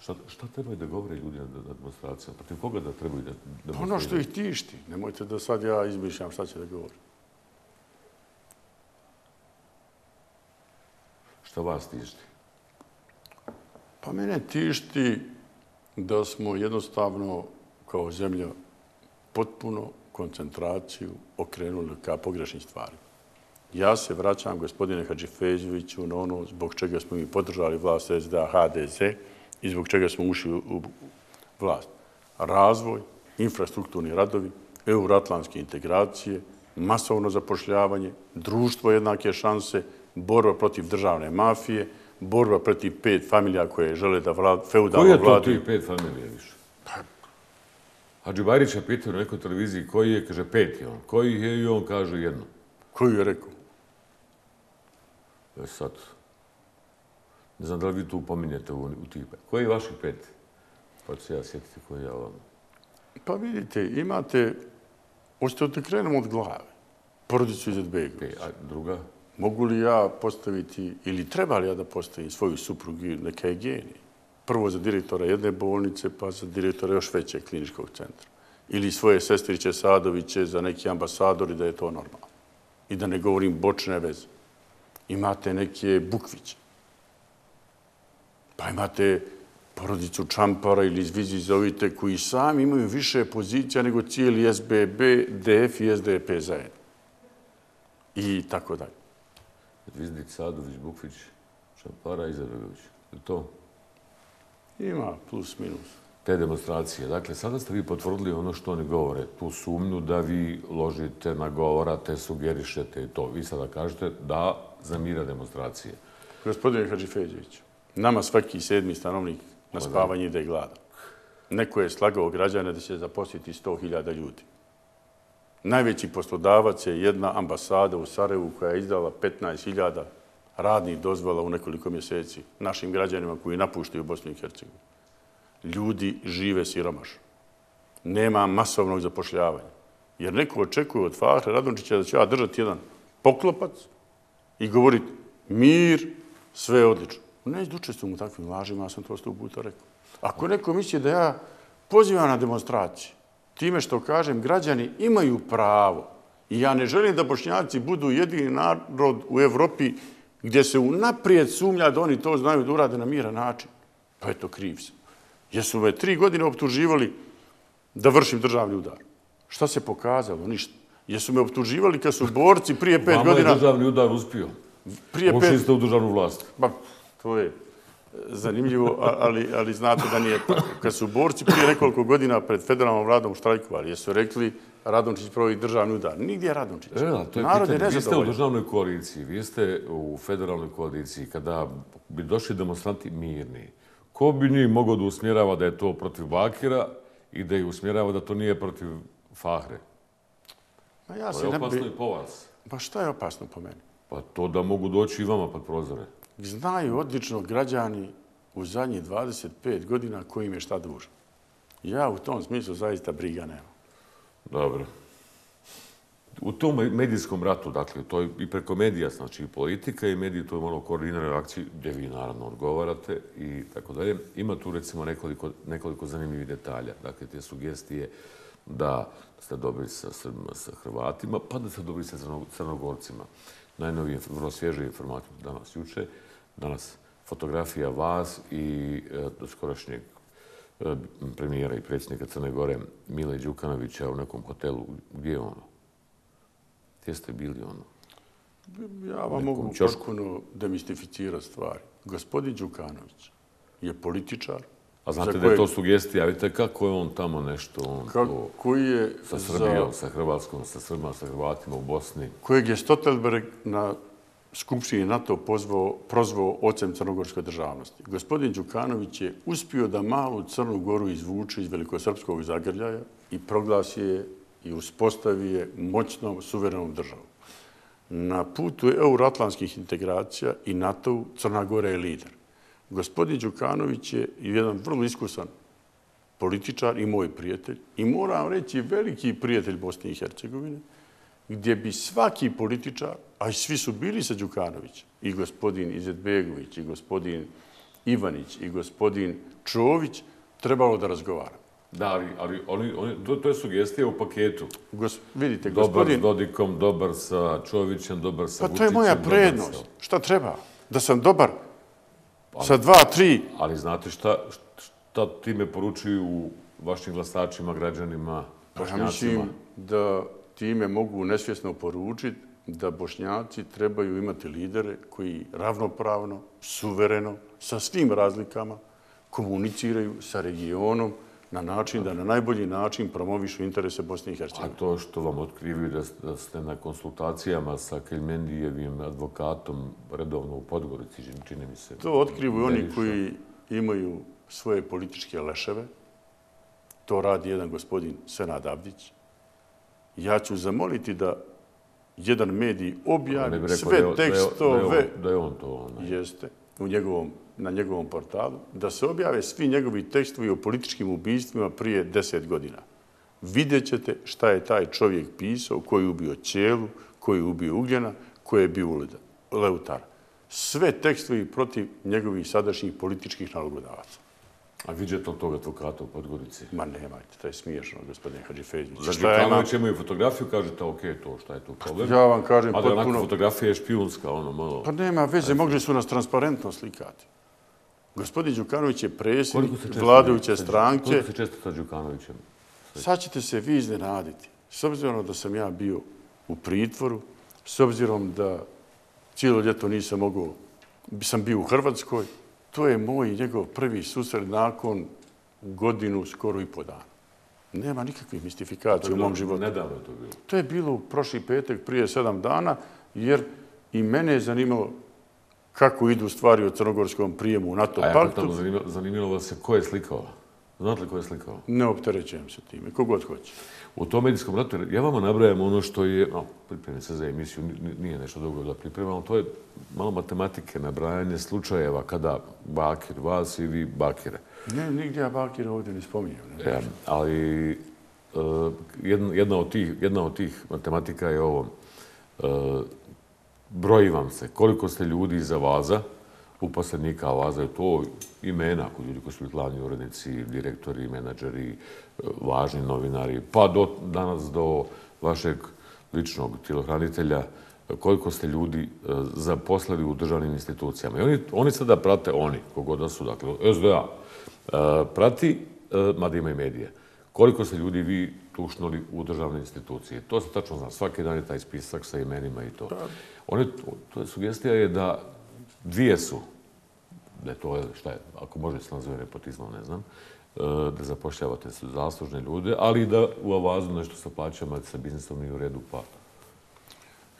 Šta, šta trebaju da govore ljudi na, demonstracijama? Protiv koga da trebaju da Pa ono što ih tišti, nemojte da sad ja izmišljam šta će da govori. Šta vas tišti? Pa mene tišti da smo jednostavno kao zemlja potpuno koncentraciju okrenuli ka pogrešnim stvarima. Ja se vraćam, gospodine Hadžifeđeviću, na ono zbog čega smo mi podržali vlast SDA, HDZ i zbog čega smo ušli u vlast. Razvoj, infrastrukturni radovi, euroatlantske integracije, masovno zapošljavanje, društvo jednake šanse, borba protiv državne mafije, borba protiv pet familija koje žele da vlad, Koji feudalno je to vladaju. tih pet familije više? Hadži Bajrić je pitao na nekoj televiziji koji je, kaže pet je on. Koji je i on kaže jedno. Koju je rekao? E sad, ne znam da li vi tu pominjete u, u tih pet. Koji je vaših pet? Pa ću se ja sjetiti koji je vam. Pa vidite, imate, hoćete da krenemo od glave. Porodicu Izetbegović. Pet, a druga? Mogu li ja postaviti, ili treba li ja da postavim svoju suprugu neke genije? Prvo za direktora jedne bolnice, pa za direktora još većeg kliničkog centra. Ili svoje sestriće Sadoviće za neki ambasadori da je to normalno. I da ne govorim bočne veze. Imate neke Bukviće. Pa imate porodicu Čampara ili iz viziji zovite koji sami imaju više pozicija nego cijeli SBB, DF i SDP zajedno. I tako dalje. Zvizdić, Sadović, Bukvić, Šampara, Izetbegović. Je to? Ima plus minus. Te demonstracije. Dakle, sada ste vi potvrdili ono što oni govore, tu sumnju da vi ložite, nagovarate, sugerišete i to. Vi sada kažete da zamira demonstracije. Gospodine Hadžifeđević, nama svaki sedmi stanovnik na spavanje ide gladan. Neko je slagao građane da će zaposliti 100.000 ljudi. Najveći poslodavac je jedna ambasada u Sarajevu koja je izdala 15.000 radnih dozvola u nekoliko mjeseci našim građanima koji napuštaju Bosnu i Hercegovinu. Ljudi žive siromašno. Nema masovnog zapošljavanja. Jer neko očekuje od Fahre Radončića da će ja držati jedan poklopac i govoriti mir, sve je odlično. Ne učestvujem u takvim lažima, ja sam to sto puta rekao. Ako neko misli da ja pozivam na demonstraciju, time što kažem građani imaju pravo i ja ne želim da bošnjaci budu jedini narod u Evropi gdje se unaprijed sumnja da oni to znaju da urade na miran način. Pa eto, kriv sam. Jesu me tri godine optuživali da vršim državni udar. Šta se pokazalo? Ništa. Jesu me optuživali kad su borci prije pet Vama godina... je državni udar uspio. Prije Ušli pet... ste u državnu vlast. Pa, to je e, zanimljivo, ali, ali znate da nije tako. Kad su borci prije nekoliko godina pred federalnom vladom štrajkovali, jesu rekli Radončić provi državni udar. Nigdje je Radončić. E, da, to je Narod je pitanje. Vi ste u državnoj koaliciji, vi ste u federalnoj koaliciji. Kada bi došli demonstranti mirni, ko bi njih mogao da usmjerava da je to protiv Bakira i da ih usmjerava da to nije protiv Fahre? Ma ja To je opasno bi... i po vas. Pa šta je opasno po meni? Pa to da mogu doći i vama pod prozore. Znaju odlično građani u zadnjih 25 godina kojim je šta dužan. Ja u tom smislu zaista briga nema. Dobro. U tom medijskom ratu, dakle, to je i preko medija, znači i politika i mediji, to je malo koordinirane akcije gdje vi naravno odgovarate i tako dalje. Ima tu recimo nekoliko, nekoliko zanimljivih detalja. Dakle, te sugestije da ste dobri sa Srbima, sa Hrvatima, pa da ste dobri sa Crnogorcima. Najnovije, vrlo svježe informacije danas juče, danas fotografija vas i e, do skorašnjeg e, premijera i predsjednika Crne Gore Mile Đukanovića u nekom hotelu. Gdje je ono? Gdje ste bili ono? Ja vam mogu potpuno demistificirati stvari. Gospodin Đukanović je političar. A znate da je to sugestija, vidite kako je on tamo nešto, on to, je sa Srbijom, sa Hrvatskom, sa Srbima, sa Hrvatima u Bosni. Kojeg je Stotelberg na Skupštini NATO pozvao, prozvao ocem crnogorske državnosti. Gospodin Đukanović je uspio da malu Crnu Goru izvuče iz velikosrpskog zagrljaja i proglasi je i uspostavi je moćnom, suverenom državom. Na putu euroatlantskih integracija i NATO Crna Gora je lider. Gospodin Đukanović je jedan vrlo iskusan političar i moj prijatelj i moram reći veliki prijatelj Bosne i Hercegovine, gdje bi svaki političar, a i svi su bili sa Đukanovićem, i gospodin Izetbegović, i gospodin Ivanić, i gospodin Čović, trebalo da razgovara. Da, ali, ali oni, oni, to, to je sugestija u paketu. Gos, vidite, dobar gospodin... Dobar s Dodikom, dobar sa Čovićem, dobar sa Pa to je moja prednost. Sa... Šta treba? Da sam dobar ali, sa dva, tri... Ali znate šta, šta time poručuju u vašim glasačima, građanima, bošnjacima? Pa ja mislim da time mogu nesvjesno poručiti da bošnjaci trebaju imati lidere koji ravnopravno, suvereno, sa svim razlikama komuniciraju sa regionom na način da na najbolji način promovišu interese Bosne i Hercegovine. A to što vam otkrivaju da ste na konsultacijama sa Keljmendijevim advokatom redovno u Podgorici, čini mi se. To otkrivuju oni koji imaju svoje političke leševe. To radi jedan gospodin Senad Abdić, ja ću zamoliti da jedan medij objavi sve tekstove... Da je on to... Jeste, u njegovom, na njegovom portalu, da se objave svi njegovi tekstovi o političkim ubijstvima prije deset godina. Vidjet ćete šta je taj čovjek pisao, koji je ubio Ćelu, koji je ubio Ugljena, koji je bio Leutar. Sve tekstovi protiv njegovih sadašnjih političkih nalogodavaca. A vidite od toga advokata u Podgorici? Ma nemajte, to je smiješno, gospodine Hadži Fejzić. Za Đukanović imaju fotografiju, kažete, ok, to, šta je tu problem? Ja vam kažem potpuno... A da onako fotografija je špijunska, ono, malo... Pa nema veze, mogli su nas transparentno slikati. Gospodin Đukanović je predsjednik vladajuće stranke. Koliko se često sa Đukanovićem? Sad ćete se vi iznenaditi. S obzirom da sam ja bio u pritvoru, s obzirom da cijelo ljeto nisam mogao, sam bio u Hrvatskoj, to je moj njegov prvi susret nakon godinu, skoro i po dana. Nema nikakvih mistifikacija u mom životu. Nedavno je to bilo? To je bilo u prošli petak prije sedam dana, jer i mene je zanimalo kako idu stvari u crnogorskom prijemu u NATO paktu. A jako tamo zanimalo, zanimalo vas se ko je slikao? Znate li ko je slikao? Ne opterećujem se time, kogod hoće. U tom medijskom ratu, ja vama nabrajam ono što je, no, pripremim se za emisiju, nije nešto drugo da pripremam, to je malo matematike, nabrajanje slučajeva kada Bakir vas i vi Bakire. Ne, nigdje ja Bakira ovdje ne spominjem. Ne? Ja, ali uh, jedna, jedna, od tih, jedna od tih matematika je ovo. Uh, broji vam se koliko ste ljudi iza vaza, uposlednika vaza je to imena, kod ljudi koji su glavni urednici, direktori, menadžeri, važni novinari, pa do, danas do vašeg ličnog tilohranitelja, koliko ste ljudi e, zaposlili u državnim institucijama. I oni, oni sada prate, oni, kogoda su, dakle, SDA, e, prati, e, mada ima i medije, koliko ste ljudi vi tušnuli u državne institucije. To se tačno zna. Svaki dan je taj spisak sa imenima i to. Oni, to je sugestija je da dvije su, da je to, šta je, ako može se nazove nepotizmom, ne znam, E, da zapošljavate su zaslužne ljude, ali da u avazu nešto sa plaćama sa biznisom nije u redu, pa...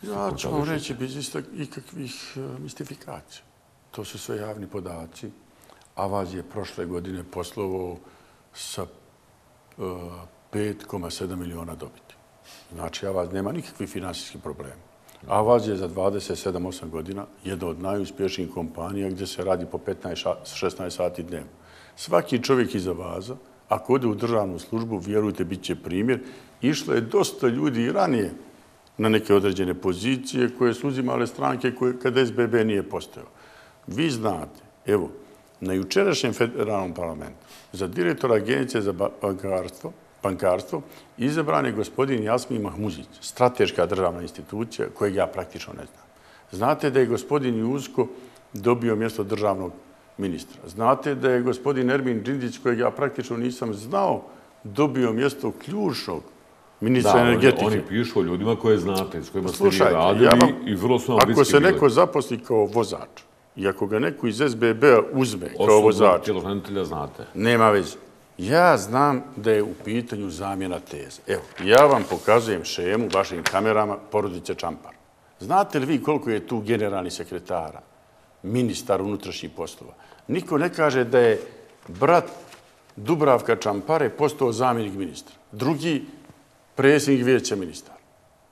Ja ću vam reći bez ikakvih e, mistifikacija. To su sve javni podaci. Avaz je prošle godine poslovao sa 5,7 e, miliona dobiti. Znači, Avaz nema nikakvih finansijskih problema. Avaz je za 27-8 godina jedna od najuspješnijih kompanija gdje se radi po 15-16 sati dnevno. Svaki čovjek iz Avaza, ako ode u državnu službu, vjerujte, bit će primjer. Išlo je dosta ljudi i ranije na neke određene pozicije koje su uzimale stranke kada SBB nije postao. Vi znate, evo, na jučerašnjem federalnom parlamentu za direktora agencije za bankarstvo, bankarstvo izabran je gospodin Jasmin Mahmuzić, strateška državna institucija kojeg ja praktično ne znam. Znate da je gospodin Juzko dobio mjesto državnog ministra. Znate da je gospodin Ermin Džindić, kojeg ja praktično nisam znao, dobio mjesto ključnog ministra energetike. Da, oni pišu o ljudima koje znate, s kojima ste vi radili i vrlo su vam Ako se neko zaposli kao vozač i ako ga neko iz SBB-a uzme kao vozač... Osobno tjelohranitelja znate. Nema veze. Ja znam da je u pitanju zamjena teze. Evo, ja vam pokazujem šemu vašim kamerama porodice Čampar. Znate li vi koliko je tu generalni sekretara, ministar unutrašnjih poslova? Niko ne kaže da je brat Dubravka Čampare postao zamjenik ministra. Drugi predsjednik vijeća ministara.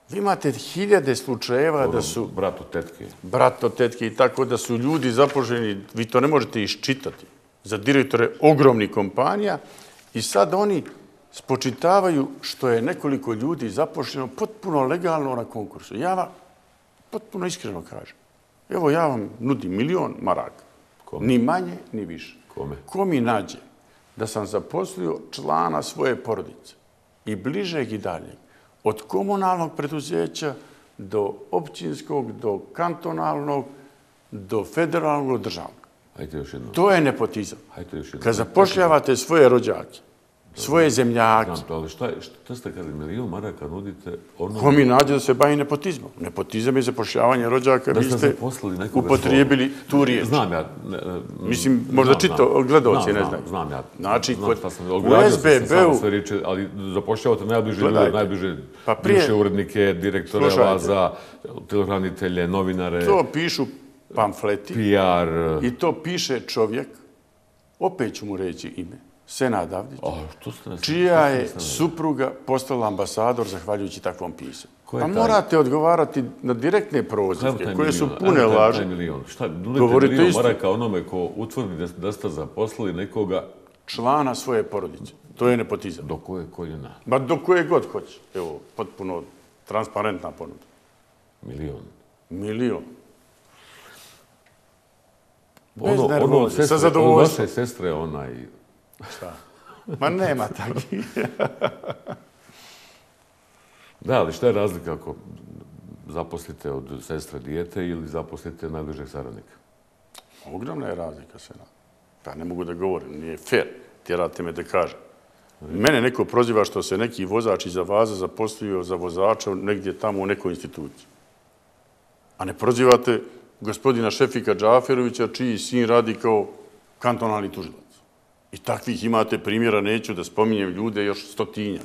Vi imate hiljade slučajeva da su... Brato tetke. Brato tetke i tako da su ljudi zapoženi, vi to ne možete iščitati, za direktore ogromnih kompanija i sad oni spočitavaju što je nekoliko ljudi zapošljeno potpuno legalno na konkursu. Ja vam potpuno iskreno kažem. Evo ja vam nudim milion maraka. Ni manje, ni više. Kome? Ko mi nađe da sam zaposlio člana svoje porodice i bližeg i daljeg, od komunalnog preduzeća do općinskog, do kantonalnog, do federalnog državnog. Hajde još jedno. To je nepotizam. Hajde još jedno. Kad zapošljavate svoje rođake, svoje zemljake. Znam to, ali šta, šta ste kada milijon maraka nudite? Ono... Ko mi nađe da se bavi nepotizmom? Nepotizam je zapošljavanje rođaka. Da ste upotrijebili tu riječ. Znam ja. Ne, Mislim, možda znam, čito, gledalci ne znaju. Znam ja. Znači, znam, kod, sam, u SBB-u... sve riječi, ali zapošljavate najbliže ljude, najbliže pa prije, urednike, direktore vaza, telohranitelje, novinare. To pišu pamfleti. PR. I to piše čovjek, opet ću mu reći ime, Senad Avdić, čija je supruga postala ambasador zahvaljujući takvom pisu. Pa morate odgovarati na direktne prozivke koje su pune laže. Šta, nudite milijon maraka onome ko utvrdi da ste zaposlili nekoga... Člana svoje porodice. To je nepotizam. Do koje koljena? Ma do koje god hoće. Evo, potpuno transparentna ponuda. Milijon. Milijon. Bez ono, ono, sestre, sa zadovoljstvom. Ono vaše sestre, onaj, Šta? Ma nema takvih. da, ali šta je razlika ako zaposlite od sestre dijete ili zaposlite najbližeg saradnika? Ogromna je razlika se na. Pa ne mogu da govorim, nije fair. Tjerate me da kažem. Mene neko proziva što se neki vozač iza vaza zaposlio za vozača negdje tamo u nekoj instituciji. A ne prozivate gospodina Šefika Džaferovića, čiji sin radi kao kantonalni tužilac. I takvih imate primjera, neću da spominjem ljude, još stotinja.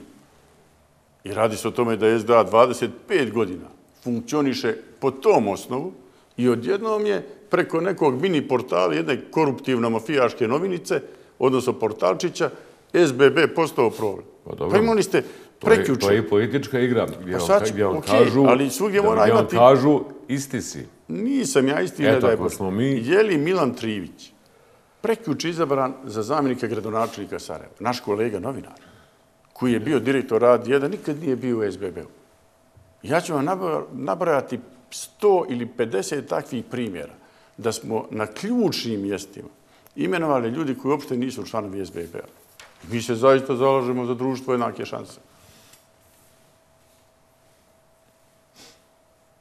I radi se o tome da SDA 25 godina funkcioniše po tom osnovu i odjednom je preko nekog mini portala, jedne koruptivno-mafijaške novinice, odnosno portalčića, SBB postao problem. Pa, pa imali ste prekjuče. To je i politička igra, gdje, pa sad, gdje vam okay, kažu, ali svugdje mora gdje imati... kažu isti si. Nisam ja isti, Eto, ne da je smo mi... Je li Milan Trivić prekjuče izabran za zamjenika gradonačelnika Sarajeva. Naš kolega novinar, koji je bio direktor rad 1, nikad nije bio u SBB-u. Ja ću vam nabrojati 100 ili 50 takvih primjera da smo na ključnim mjestima imenovali ljudi koji uopšte nisu članovi SBB-a. Mi se zaista zalažemo za društvo jednake šanse.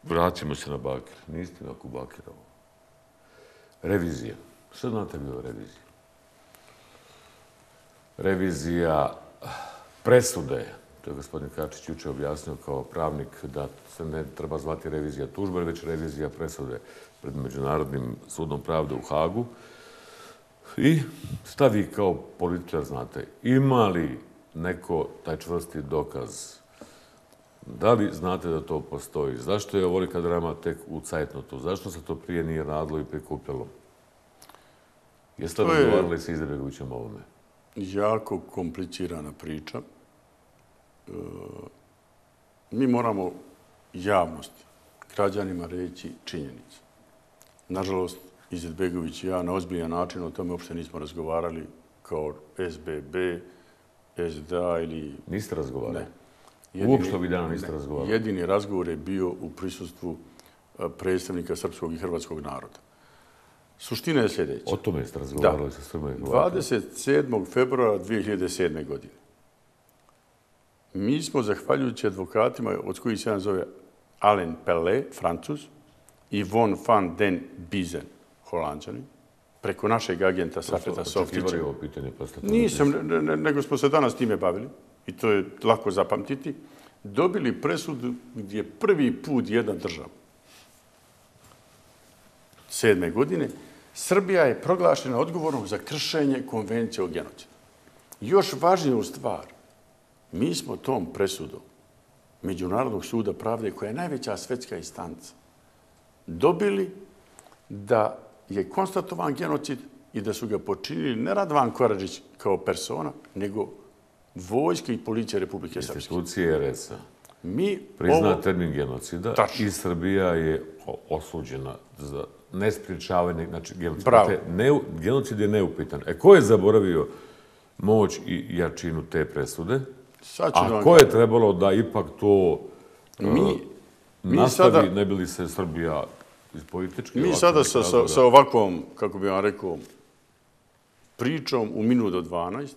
Vraćamo se na Bakir. Niste na Kubakirovu. Revizija. Što znate mi o reviziji? Revizija presude, to je gospodin Kačić juče objasnio kao pravnik da se ne treba zvati revizija tužbe, već revizija presude pred Međunarodnim sudom pravde u Hagu. I stavi kao političar znate? Ima li neko taj čvrsti dokaz? Da li znate da to postoji? Zašto je ovolika drama tek u cajtnotu? Zašto se to prije nije radilo i prikupljalo? Jeste li razgovarali sa Izetbegovićem o ovome? Jako komplicirana priča. E, mi moramo javnosti građanima reći činjenice. Nažalost, Izetbegović i ja na ozbiljan način o tome uopšte nismo razgovarali kao SBB, SDA ili... Niste razgovarali? Ne. Jedini, Uopšte ovih dana niste razgovarali? Jedini razgovor je bio u prisustvu predstavnika srpskog i hrvatskog naroda. Suština je sljedeća. O tome ste razgovarali sa Srbima 27. februara 2007. godine. Mi smo, zahvaljujući advokatima, od kojih se jedan zove Alain Pelle, francuz, i Von van den Bizen, holandžani, preko našeg agenta Safeta Softića. ovo pitanje, pa ste to Nisam, ne, ne, nego smo se danas time bavili, i to je lako zapamtiti, dobili presudu gdje prvi put jedna država, sedme godine, Srbija je proglašena odgovornom za kršenje konvencije o genocidu. Još važniju stvar, mi smo tom presudom Međunarodnog suda pravde, koja je najveća svetska instanca, dobili da je konstatovan genocid i da su ga počinili ne Radvan Koradžić kao persona, nego vojske i policije Republike Srpske. Institucije RS-a. Mi Prizna ovo... termin genocida Tačno. i Srbija je osuđena za nespriječavanje, znači genocid. Bravo. Dakle, ne, genocid je neupitan. E, ko je zaboravio moć i jačinu te presude? Sad A ko je trebalo da ipak to mi, uh, mi nastavi, sada, ne bili se Srbija iz političke... Mi sada sa, sa, sa ovakvom, kako bi vam rekao, pričom u minut do 12,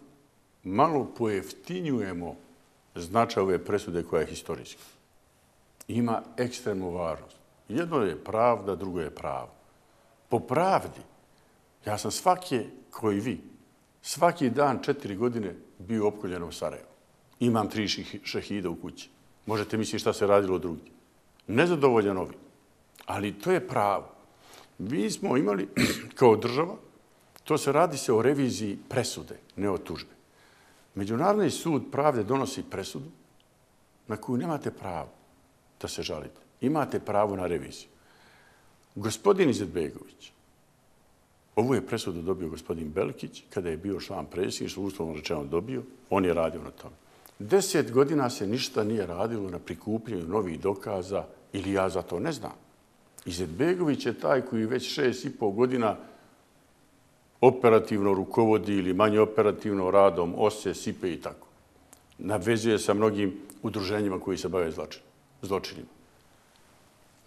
malo pojeftinjujemo značaj ove presude koja je historijska. Ima ekstremnu važnost. Jedno je pravda, drugo je pravo. Po pravdi, ja sam svake, koji vi, svaki dan četiri godine bio opkoljen u Sarajevu. Imam tri šehida u kući. Možete misliti šta se radilo drugi. Nezadovoljan ovi. Ali to je pravo. Mi smo imali kao država, to se radi se o reviziji presude, ne o tužbe. Međunarodni sud pravde donosi presudu na koju nemate pravo da se žalite. Imate pravo na reviziju. Gospodin Izetbegović, ovu je presudu dobio gospodin Belkić kada je bio član predsjedništva, uslovno rečeno dobio, on je radio na tome. Deset godina se ništa nije radilo na prikupljenju novih dokaza ili ja za to ne znam. Izetbegović je taj koji već šest i pol godina operativno rukovodi ili manje operativno radom OSE, SIPE i tako. Navezuje sa mnogim udruženjima koji se bave zločinima.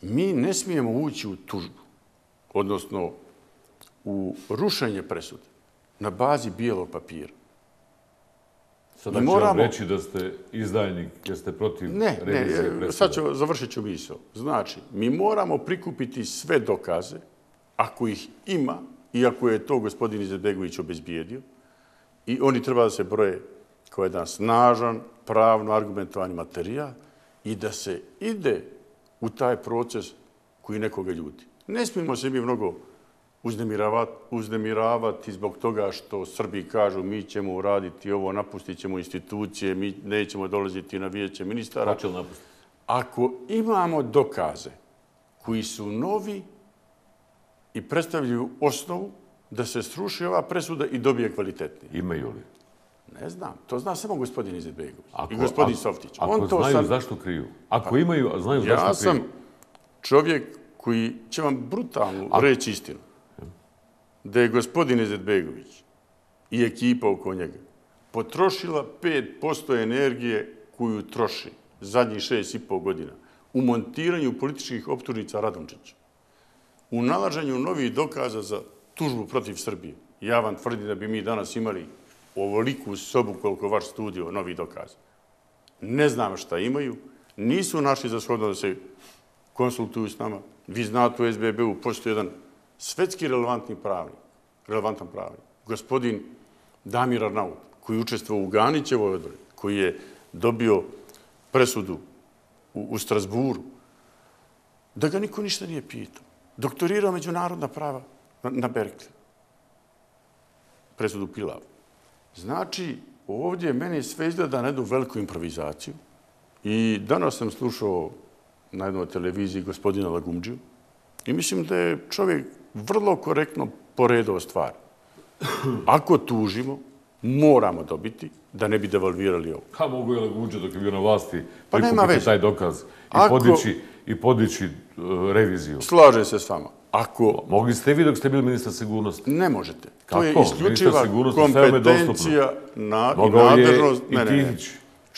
Mi ne smijemo ući u tužbu, odnosno u rušenje presude na bazi bijelog papira. Sada ću moramo... reći da ste izdajnik, jer ste protiv ne, revizije presude. Ne, sad ću, završit ću misao. Znači, mi moramo prikupiti sve dokaze, ako ih ima, iako je to gospodin Izetbegović obezbijedio, i oni treba da se broje kao jedan snažan, pravno argumentovani materijal i da se ide u taj proces koji nekoga ljuti. Ne smijemo se mi mnogo uznemiravati, uznemiravati zbog toga što Srbi kažu mi ćemo uraditi ovo, napustit ćemo institucije, mi nećemo dolaziti na vijeće ministara. Hoće li napustiti? Ako imamo dokaze koji su novi i predstavljaju osnovu da se sruši ova presuda i dobije kvalitetnije. Imaju li? Ne znam. To zna samo gospodin Izetbegović i gospodin ako, Softić. Ako On to znaju sam... zašto kriju? Ako pa, imaju, znaju ja zašto kriju? Ja sam čovjek koji će vam brutalno reći istinu. Da je gospodin Izetbegović i ekipa oko njega potrošila 5% energije koju troši zadnjih šest i pol godina u montiranju političkih optužnica Radomčića u nalaženju novih dokaza za tužbu protiv Srbije. Ja vam tvrdim da bi mi danas imali ovoliku sobu koliko vaš studio novih dokaza. Ne znam šta imaju, nisu našli za shodno da se konsultuju s nama. Vi znate u SBB-u postoji jedan svetski relevantni pravnik, relevantan pravnik, gospodin Damir Arnaut, koji učestvovao u Ganićevoj odbori, koji je dobio presudu u, u Strasburu, da ga niko ništa nije pitao doktorirao međunarodna prava na, na Berkeley. Presudu Pilav. Znači, ovdje meni sve izgleda na jednu veliku improvizaciju. I danas sam slušao na jednoj televiziji gospodina Lagumđiju i mislim da je čovjek vrlo korektno poredao stvar. Ako tužimo, moramo dobiti da ne bi devalvirali ovo. Ka mogu je Lagumđa dok je bio na vlasti pa prikupiti taj dokaz i Ako... podići i podići e, reviziju. Slažem se s vama. Ako Mogli ste vi dok ste bili ministar sigurnosti. ne možete, Kako? to je isključiva kompetencija na, i Mogao je i ne, ne,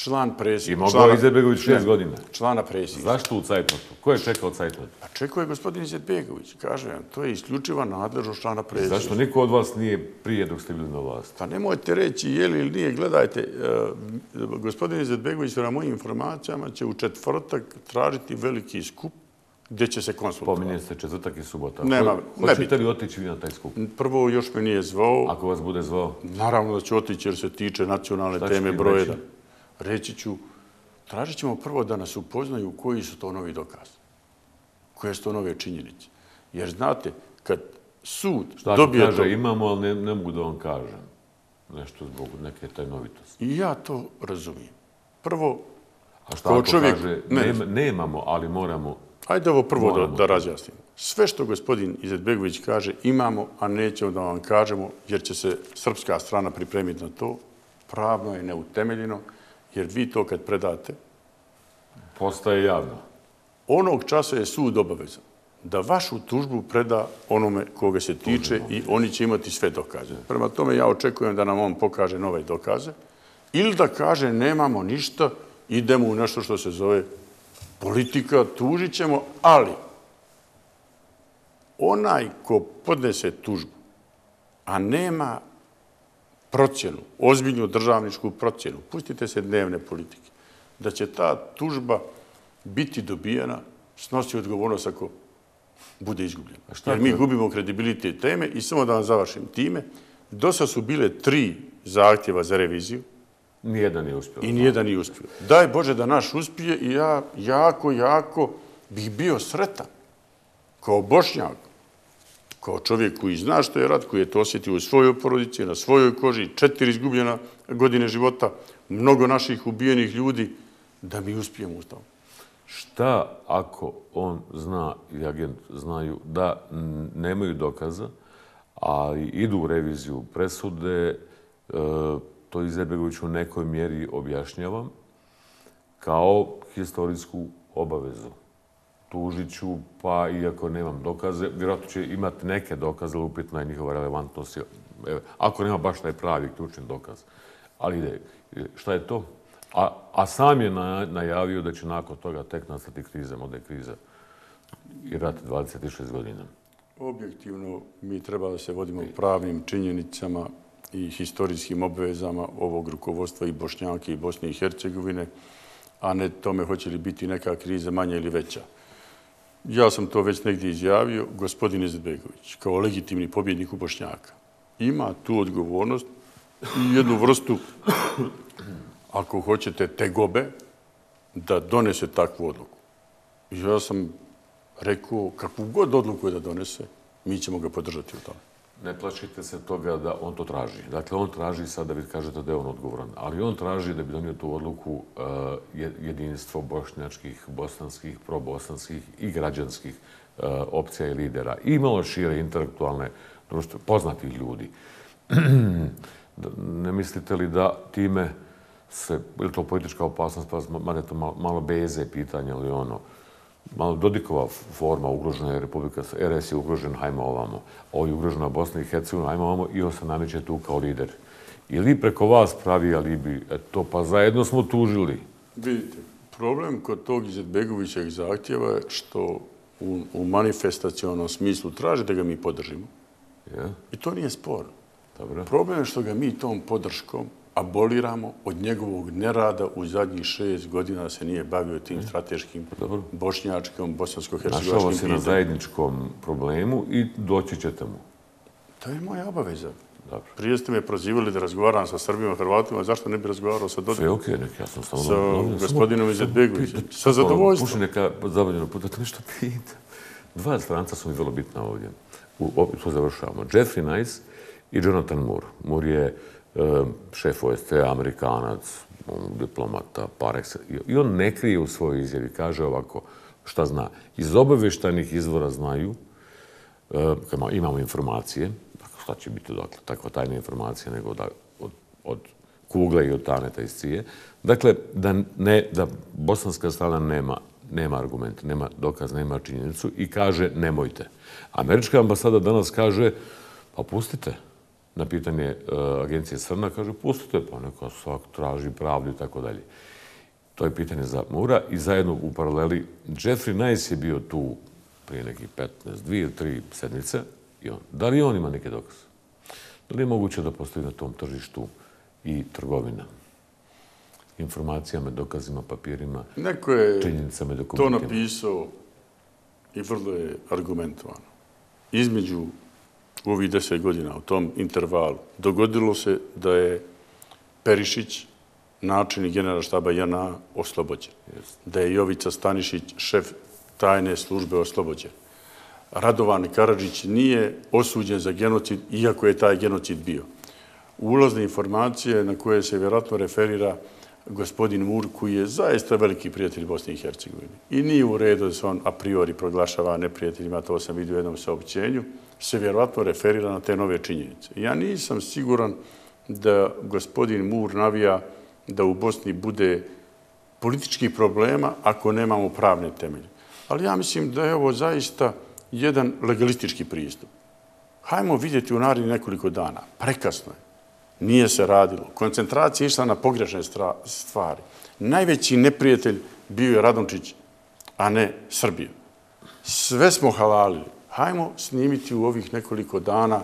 Član I predsjednika. mogao Izetbegović šest godina. Člana predsjednika. Zašto u Cajtnotu? Ko je čekao Cajtnot? Pa čekao je gospodin Izetbegović. Kaže vam, to je isključiva nadležnost člana predsjednika. Zašto niko od vas nije prije dok ste bili na vlasti? Pa nemojte reći je li ili nije. Gledajte, e, gospodin Izetbegović na mojim informacijama će u četvrtak tražiti veliki skup gdje će se konsultovati. Pominje se četvrtak i subota. Nema, ne Hoćete li otići vi na taj skup? Prvo još me nije zvao. Ako vas bude zvao, Naravno da ću otići jer se tiče nacionalne Šta teme im broj reći? 1. Reći ću, tražit ćemo prvo da nas upoznaju koji su to novi dokazi. Koje su to nove činjenice. Jer znate, kad sud šta dobije kaže to... imamo, ali ne, ne mogu da vam kažem. Nešto zbog neke tajnovitosti. I ja to razumijem. Prvo, A šta ako čovjek- kaže ne. nema- nemamo, ali moramo... Ajde ovo prvo da, Moramo da razjasnimo. Sve što gospodin Izetbegović kaže imamo, a nećemo da vam kažemo, jer će se srpska strana pripremiti na to, pravno je neutemeljeno, jer vi to kad predate, Postaje javno. onog časa je sud obavezan da vašu tužbu preda onome koga se tiče i oni će imati sve dokaze. Prema tome ja očekujem da nam on pokaže nove dokaze ili da kaže nemamo ništa, idemo u nešto što se zove politika, tužit ćemo, ali onaj ko podnese tužbu, a nema procjenu, ozbiljnu državničku procjenu, pustite se dnevne politike, da će ta tužba biti dobijena, snosi odgovornost ako bude izgubljena. Šta Jer mi gubimo kredibilitet teme i samo da vam završim time, dosta su bile tri zahtjeva za reviziju Nijedan nije uspio. i nijedan nije uspio. Daj Bože da naš uspije i ja jako, jako bih bio sretan kao bošnjak, kao čovjek koji zna što je rat, koji je to osjetio u svojoj porodici, na svojoj koži, četiri izgubljena godine života, mnogo naših ubijenih ljudi, da mi uspijemo u tom. Šta ako on zna i agent znaju da nemaju dokaza, ali idu u reviziju presude, e, to Izetbegović u nekoj mjeri objašnjavam, kao historijsku obavezu tužiću, pa iako nemam dokaze, vjerojatno će imati neke dokaze, ali upitna je njihova relevantnost. E, ako nema baš taj pravi ključni dokaz. Ali ide, e, šta je to? A, a sam je na, najavio da će nakon toga tek nastati kriza, mode kriza. I rat 26 godina. Objektivno, mi treba da se vodimo pravnim činjenicama i historijskim obvezama ovog rukovodstva i Bošnjake i Bosne i Hercegovine, a ne tome hoće li biti neka kriza manja ili veća. Ja sam to već negdje izjavio, gospodin Izetbegović, kao legitimni pobjednik u Bošnjaka, ima tu odgovornost i jednu vrstu, ako hoćete, tegobe, da donese takvu odluku. I ja sam rekao, kakvu god odluku da donese, mi ćemo ga podržati u tome. Ne plašite se toga da on to traži. Dakle, on traži sad da vi kažete da je on odgovoran, ali on traži da bi donio tu odluku uh, jedinstvo bošnjačkih, bosanskih, probosanskih i građanskih uh, opcija i lidera. I malo šire intelektualne društvo, poznatih ljudi. Ne mislite li da time se, ili to politička opasnost, pa mada je to malo, malo beze pitanje, ali ono, malo Dodikova forma ugrožena je Republika, RS je ugrožen, hajmo ovamo. Ovo je ugrožena Bosna i Hercegovina, hajmo ovamo i on se nameće tu kao lider. Ili preko vas pravi alibi, eto, pa zajedno smo tužili. Vidite, problem kod tog Izetbegovićeg zahtjeva je što u, u manifestacionalnom smislu traže da ga mi podržimo. Ja? I to nije sporno. Dobro. Problem je što ga mi tom podrškom aboliramo od njegovog nerada u zadnjih šest godina da se nije bavio tim strateškim Dobro. bošnjačkom, Našao bosansko-hercegovačkim vas je na pitanjem. zajedničkom problemu i doći ćete mu. To je moja obaveza. Dobro. Prije ste me prozivali da razgovaram sa Srbima, Hrvatima, zašto ne bi razgovarao sa Dodikom? Sve je okej, nek ja sam samo... Sa gospodinom Izetbegovićem. pita- Sa zadovoljstvom. Puši neka zabavljena puta, to nešto pita. Dva stranca su mi vrlo bitna ovdje. U, tu završavamo. Jeffrey Nice i Jonathan Moore. Moore je e, šef OST, Amerikanac, diplomata, par. I on ne krije u svojoj izjavi. Kaže ovako, šta zna. Iz obaveštajnih izvora znaju, e, imamo informacije, dakle, šta će biti dakle, takva tajna informacija nego da, od, od kugle i od taneta iz cije. Dakle, da, ne, da bosanska strana nema nema argument, nema dokaz, nema činjenicu i kaže nemojte. Američka ambasada danas kaže pa pustite na pitanje e, agencije Srna, kaže pustite pa neka svak traži pravdu i tako dalje. To je pitanje za Mura i zajedno u paraleli Jeffrey Nice je bio tu prije nekih 15, dvije ili tri sedmice. I on, da li on ima neke dokaze? Da li je moguće da postoji na tom tržištu i trgovina? Informacijama, dokazima, papirima, Neko je činjenicama i to dokumentima. napisao i vrlo je argumentovano. Između u ovih deset godina, u tom intervalu, dogodilo se da je Perišić, načelnik generala štaba JNA, oslobođen. Da je Jovica Stanišić, šef tajne službe, oslobođen. Radovan Karadžić nije osuđen za genocid, iako je taj genocid bio. Ulazne informacije na koje se vjerojatno referira gospodin Mur, koji je zaista veliki prijatelj Bosne i Hercegovine. I nije u redu da se on a priori proglašava neprijateljima, to sam vidio u jednom saopćenju, se vjerovatno referira na te nove činjenice. Ja nisam siguran da gospodin Mur navija da u Bosni bude političkih problema ako nemamo pravne temelje. Ali ja mislim da je ovo zaista jedan legalistički pristup. Hajmo vidjeti u narednih nekoliko dana. Prekasno je. Nije se radilo. Koncentracija je išla na pogrešne stvari. Najveći neprijatelj bio je Radončić, a ne Srbija. Sve smo halalili. Hajmo snimiti u ovih nekoliko dana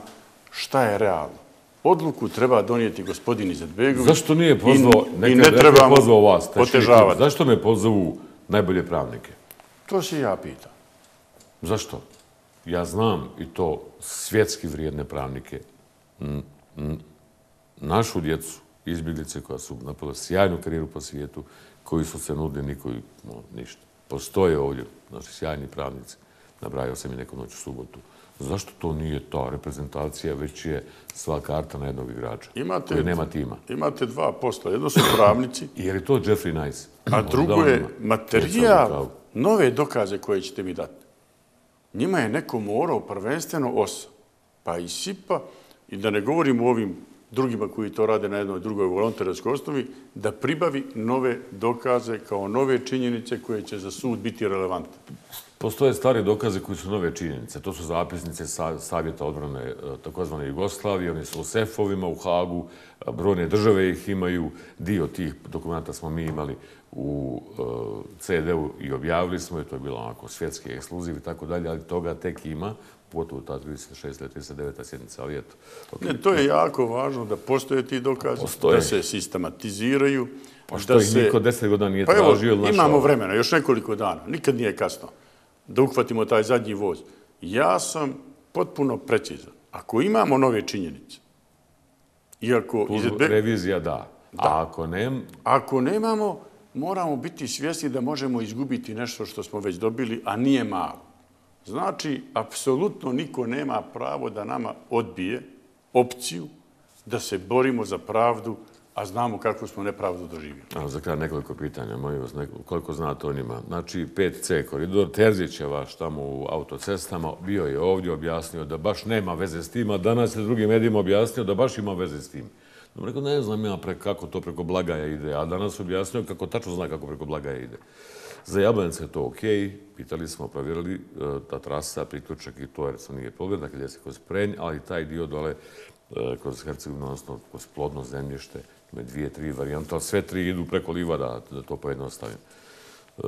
šta je realno. Odluku treba donijeti gospodin Izetbegović. Zašto nije i- pozvao, i, neka ne trebamo pozvao vas, otežavati. zašto ne pozovu najbolje pravnike? To se ja pitam. Zašto? Ja znam i to svjetski vrijedne pravnike, našu djecu, izbjeglice koja su napravila sjajnu karijeru po svijetu, koji su se nudili nikoji, no, ništa. Postoje ovdje, znači, sjajni pravnici. Nabrajao sam i neku noć u subotu. Zašto to nije ta reprezentacija, već je sva karta na jednog igrača Imate, koji nema tima? imate dva posla. Jedno su pravnici, Jer je to Jeffrey Nice. a drugo je materijal, nove dokaze koje ćete mi dati. Njima je neko morao prvenstveno osa, pa i sipa, i da ne govorim o ovim drugima koji to rade na jednoj drugoj volonterskoj osnovi, da pribavi nove dokaze kao nove činjenice koje će za sud biti relevantne. Postoje stare dokaze koji su nove činjenice. To su zapisnice sa, Savjeta odbrane e, takozvane Jugoslavije. Oni su u sefovima u Hagu. E, brojne države ih imaju. Dio tih dokumenta smo mi imali u e, CD-u i objavili smo. I to je bilo onako svjetski ekskluziv i tako dalje. Ali toga tek ima. Pogotovo ta 36. ili 39. sjednica. Ali eto. Ne, to je jako važno da postoje ti Postoje. da se sistematiziraju, Pa što da ih niko deset godina nije Pa evo, tražio ili našao? imamo vremena, još nekoliko dana, nikad nije kasno, da uhvatimo taj zadnji voz. Ja sam potpuno precizan. Ako imamo nove činjenice, iako Tu Revizija da. A ako ne, ako nemamo, moramo biti svjesni da možemo izgubiti nešto što smo već dobili, a nije malo. Znači, apsolutno niko nema pravo da nama odbije opciju da se borimo za pravdu, a znamo kako smo nepravdu doživjeli. A, za kraj nekoliko pitanja, molim vas, nekoliko, koliko znate o njima. Znači, 5C koridor, Terzić je vaš tamo u autocestama, bio je ovdje objasnio da baš nema veze s tim, a danas je drugim medijima objasnio da baš ima veze s tim. Dobro, rekao, ne znam ja pre, kako to preko blagaja ide, a danas objasnio kako tačno zna kako preko blagaja ide. Za Jablanice je to okej, pitali smo, provjerili e, ta trasa, priključak i to jer sam nije pogled, dakle gdje se kroz Prenj, ali taj dio dole e, kroz Hercegovinu, odnosno kroz plodno zemljište, ima dvije, tri varijante, ali sve tri idu preko livada, da to pojednostavim. E,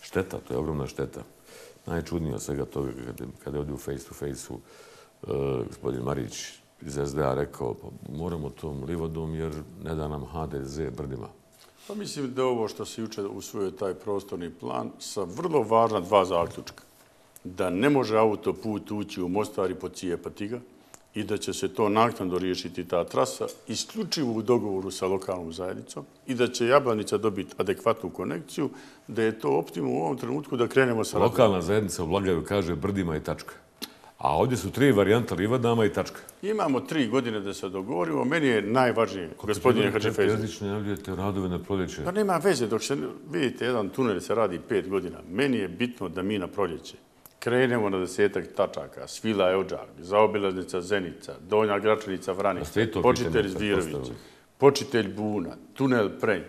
šteta, to je ogromna šteta. Najčudnije od svega toga, kada, kada je ovdje u face to face-u e, gospodin Marić iz SDA rekao, pa moramo tom livadom jer ne da nam HDZ brdima. Pa mislim da ovo što se juče usvojio taj prostorni plan sa vrlo važna dva zaključka. Da ne može autoput ući u Mostar i pocijepati ga i da će se to naknadno riješiti ta trasa isključivo u dogovoru sa lokalnom zajednicom i da će Jablanica dobiti adekvatnu konekciju, da je to optimum u ovom trenutku da krenemo sa radom. Lokalna zajednica u Blagaju kaže brdima i tačka. A ovdje su tri varijanta livadama i tačka. Imamo tri godine da se dogovorimo. Meni je najvažnije, gospodine Hadžifezović, Jezično najavljujete radove na proljeće. Pa nema veze, dok se, vidite, jedan tunel se radi pet godina. Meni je bitno da mi na proljeće krenemo na desetak tačaka, Svila Eođak, zaobilaznica Zenica, Donja Gračanica Vranica, počitelj Zvirović, počitelj Buna, tunel Prenj.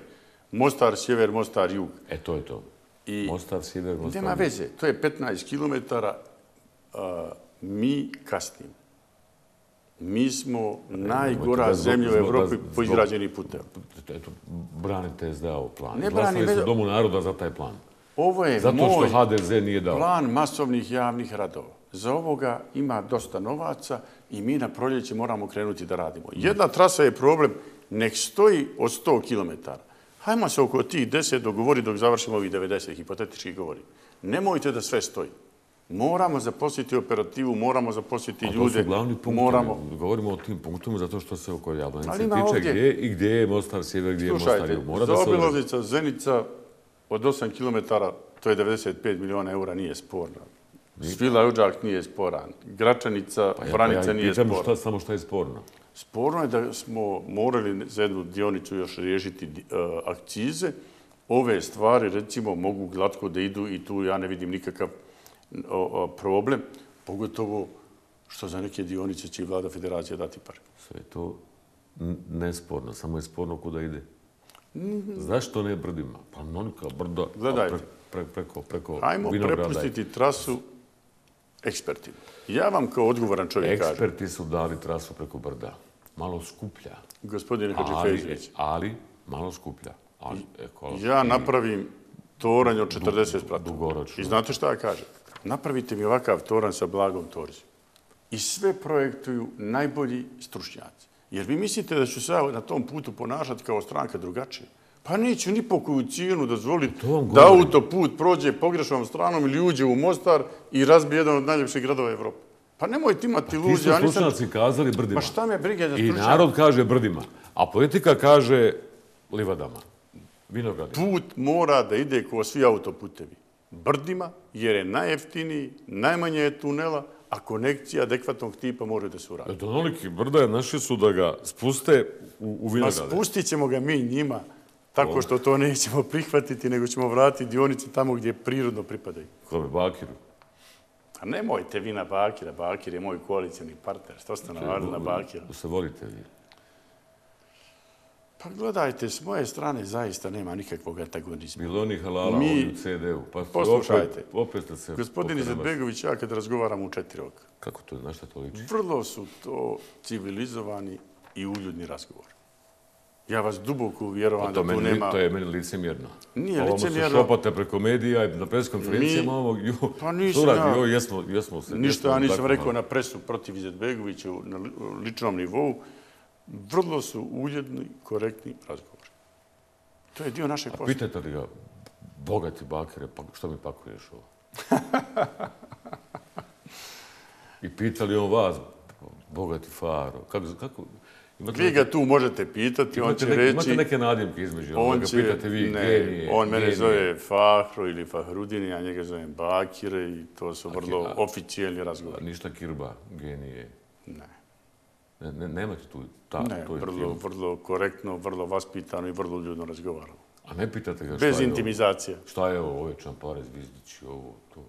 Mostar sjever, Mostar jug. E, to je to. I Mostar, Sider, Mostar. nema veze, to je 15 km, mi kasnimo. Mi smo najgora da- zemlja u Evropi po izgrađenih puteva. Eto, branite SDA-ov plan. Ne Glasali su već- Domu naroda za taj plan. Ovo je Zato što moj HDZ nije dao. plan masovnih javnih radova. Za ovoga ima dosta novaca i mi na proljeće moramo krenuti da radimo. Jedna trasa je problem, nek stoji od 100 km. Hajmo se oko tih 10 dogovori dok završimo ovih 90, hipotetički govori. Nemojte da sve stoji. Moramo zaposliti operativu, moramo zaposliti A to ljude. su glavni punktovi. Moramo... Govorimo o tim punktovima zato što se oko Jablanice tiče ovdje- gdje i gdje je Mostar Sjever, gdje je Mostar Slušajte, Jug. Mora da se odredi. zaobilaznica Zenica od 8 km, to je 95 miliona eura, nije sporna. Svila Uđak nije sporan. Gračanica, Pa ja- Vranica pa ja nije sporna. šta, samo šta je sporno. Sporno je da smo morali za jednu dionicu još riješiti e, akcize. Ove stvari, recimo, mogu glatko da idu i tu ja ne vidim nikakav problem, pogotovo što za neke dionice će vlada federacija dati pare. Sve je to nesporno, samo je sporno kuda ide. Zašto ne brdima? Pa nonika brda a Gledajte. pre- pre- preko, preko Hajmo vinograda. prepustiti trasu ekspertima. Ja vam kao odgovoran čovjek kažem, Eksperti su dali trasu preko brda. Malo skuplja, gospodine ali, Hadžifezović, ali malo skuplja. Ali ekološki, ja napravim toranj od 40 spratova. dugoročno. I znate šta ja kažem? Napravite mi ovakav toranj sa blagom torzijom. I sve projektuju najbolji stručnjaci. Jer vi mislite da ću se na tom putu ponašati kao stranka drugačije? Pa neću ni po koju cijenu dozvoliti da autoput prođe pogrešnom stranom ili uđe u Mostar i razbije jedan od najljepših gradova Evrope. Pa nemojte imati Ti iluzije. su Ja nisam... stručnjaci kazali brdima. Pa šta me brige za I stručnjaka? narod kaže brdima, a politika kaže livadama, vinogradima. put mora da ide ko svi autoputevi. Brdima, jer je najjeftiniji, najmanje je tunela, a konekcija adekvatnog tipa može da se uradi. Eto, onoliki brda naši su da ga spuste u, u Ma vinograde. spustit ćemo ga mi njima, tako što to nećemo prihvatiti, nego ćemo vratiti dionice tamo gdje prirodno pripadaju. Kome, Bakiru. A nemojte vi na Bakira, Bakir je moj koalicijani partner, što ste navarili na Bakira? Se volite vi. Pa gledajte, s moje strane zaista nema nikakvog antagonizma. Bilo oni halala Mi- u CD-u. Pa Poslušajte. Opet, opet ste se... Gospodin Izetbegović, ja kad razgovaram u četiri oka, Kako to, na šta to liči? vrlo su to civilizovani i uljudni razgovor. Ja vas duboko uvjerovam Pa da tu meni, nema... to je meni licemjerno. Nije Ovamo licemjerno. se šopate preko medija i na preskonferencijama Mi- ovog... Jo, Pa nisam radi? ja- Jo, jesmo, jesmo se... Ništa jesmo ja nisam rekao na presu protiv Izetbegovića na li- ličnom nivou. Vrlo su uljudni, korektni razgovori. To je dio našeg posla. Pitajte li ga, bogati bakire, pa što mi pakuješ ovo? I pitali on vas, bogati faro, kako, kako, imate, Vi ga tu možete pitati, on će neke, reći... imate neke nadimke između, on ga će, pitate vi, ne, genije, on mene genije. zove Fahro ili Fahrudin, ja njega zovem Bakire i to su vrlo a- oficijelni A razgovori. Ništa kirba, genije. Ne, Ne, ne, nemate tu ta, ne, to je vrlo, tijelo. vrlo korektno, vrlo vaspitano i vrlo ljudno razgovaramo. A ne pitate ga šta Bez je ovo? intimizacije. Šta je ovo, ove čampare, zvizdići, ovo, to.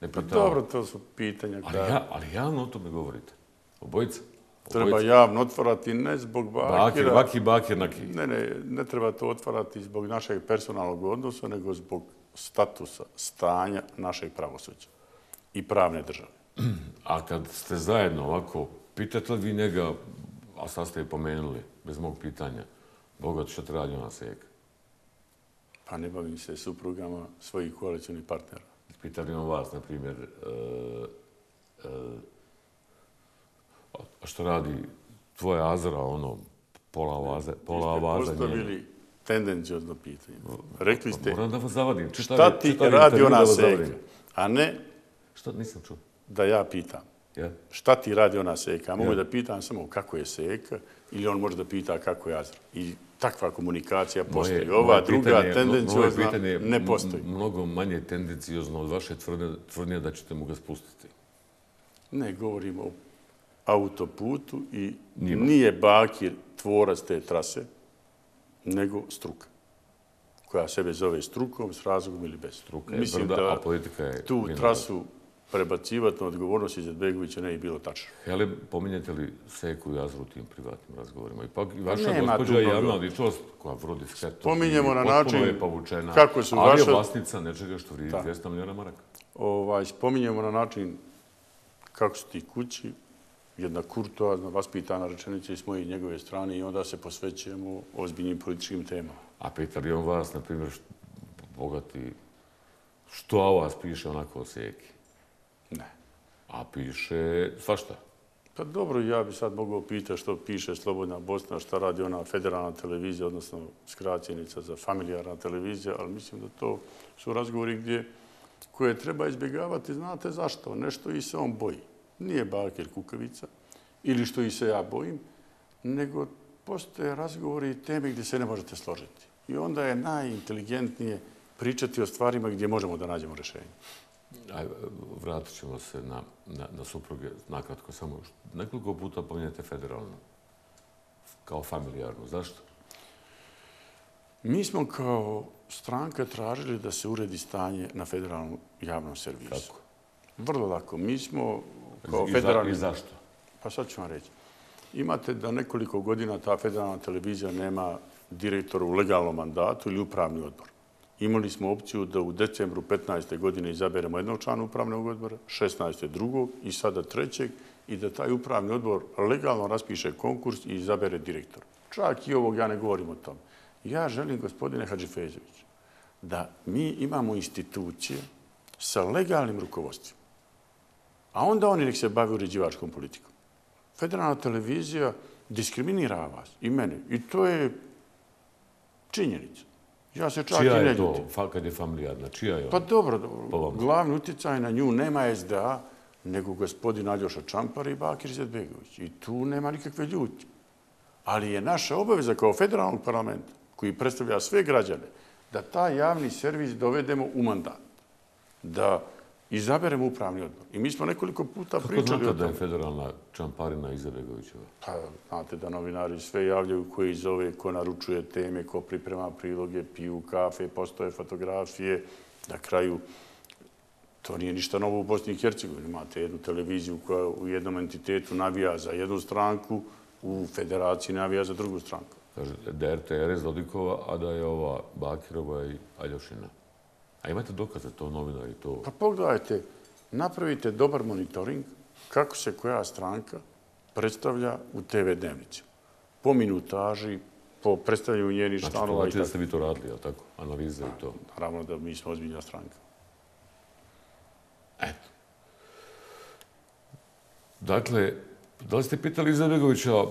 Ne Pa dobro, to su pitanja ali, ja, ali javno o tome govorite. Obojica. treba Obojica. javno otvarati ne zbog Bakir, Bakira. baki, bakir, naki. Ne, ne, ne treba to otvarati zbog našeg personalnog odnosa, nego zbog statusa, stanja našeg pravosuđa i pravne države. A kad ste zajedno ovako, pitate li vi njega, a sad ste je pomenuli, bez mog pitanja, Bogat što ti radi ona seka? Pa ne bavim se suprugama svojih koalicijnih partnera. Pitali on vas, na primjer, e, e, a što radi tvoja Azra, ono, pola vaze, pola Vi ste vaza njena? postavili tendencijozno pitanje. Rekli ste, Moram da vas zavadim. Čitavi- šta ti radi ona seka? A ne Šta, nisam čuo. da ja pitam. Ja? Šta ti radi ona seka? Mogu Ja. da pitam samo kako je seka ili on može da pita kako je Azra. I takva komunikacija postoji. Ova moje druga pitanje- tendencijozna pitanje ne postoji. Mnogo manje tendencijozno od vaše tvrdnje, tvrdnje da ćete mu ga spustiti. Ne, govorimo o autoputu i Njima. nije Bakir tvorac te trase, nego struka koja sebe zove strukom, s razlogom ili bez. Struka je brda, a politika je tu trasu prebacivati na odgovornost Izetbegovića ne je bilo tačno. Hele, pominjete li Seku i Azru u tim privatnim razgovorima? Ipak i vaša Nema gospođa je javna ličnost koja vrodi skreto. Spominjemo na način je povučena, kako su ali vaše- je vlasnica nečega što vridi 200 milijuna maraka. Ovaj, spominjemo na način kako su ti kući, jedna kurtoazna, vaspitana rečenica i s moje i njegove strane i onda se posvećujemo ozbiljnim političkim temama. A pita li on vas, na primjer, bogati, što o vas piše onako o Seki? A piše svašta. Pa dobro, ja bi sad mogao pitati što piše Slobodna Bosna, šta radi ona federalna televizija, odnosno skraćenica za familijarna televizija, ali mislim da to su razgovori gdje koje treba izbjegavati. Znate zašto? Nešto i se on boji. Nije Bakir Kukavica ili što i se ja bojim, nego postoje razgovori i teme gdje se ne možete složiti. I onda je najinteligentnije pričati o stvarima gdje možemo da nađemo rješenje. Aj, vratit ćemo se na, na, na supruge, nakratko samo. Nekoliko puta pominjate federalno, kao familijarno. Zašto? Mi smo kao stranka tražili da se uredi stanje na federalnom javnom servisu. Kako? Vrlo lako. Mi smo kao I, federalni... I zašto? Pa sad ću vam reći. Imate da nekoliko godina ta federalna televizija nema direktora u legalnom mandatu ili upravni odbor. Imali smo opciju da u decembru 15. godine izaberemo jednog člana upravnog odbora, 16. drugog i sada trećeg i da taj upravni odbor legalno raspiše konkurs i izabere direktor. Čak i ovog ja ne govorim o tom. Ja želim, gospodine Hadžifezović, da mi imamo institucije sa legalnim rukovodstvom. A onda oni nek se bavi uređivačkom politikom. Federalna televizija diskriminira vas i mene. I to je činjenica. Ja se čak Čija i ne je to, ljutim. fa- kad je familijarna? Čija je ona? Pa dobro, glavni utjecaj na nju nema SDA, nego gospodin Aljoša Čampar i Bakir Zedbegović. I tu nema nikakve ljutnje. Ali je naša obaveza kao federalnog parlamenta, koji predstavlja sve građane, da taj javni servis dovedemo u mandat. Da izaberemo upravni odbor. I mi smo nekoliko puta Kako pričali znate o da je tome. federalna Čamparina Izetbegovićeva? Pa, znate da novinari sve javljaju koji zove, ko naručuje teme, ko priprema priloge, piju kafe, postoje fotografije. Na kraju, to nije ništa novo u Bosni i Hercegovini. Imate jednu televiziju koja u jednom entitetu navija za jednu stranku, u federaciji navija za drugu stranku. Kaže da je RTS Dodikova, a da je ova Bakirova i Aljošina. A imate dokaze to novinari to? Pa pogledajte, napravite dobar monitoring kako se koja stranka predstavlja u TV dnevnici. Po minutaži, po predstavljanju njenih Znači, i znači da ste vi to radili, jel tako? Analize i to. Naravno da mi smo ozbiljna stranka. Eto. Dakle, da li ste pitali Izetbegovića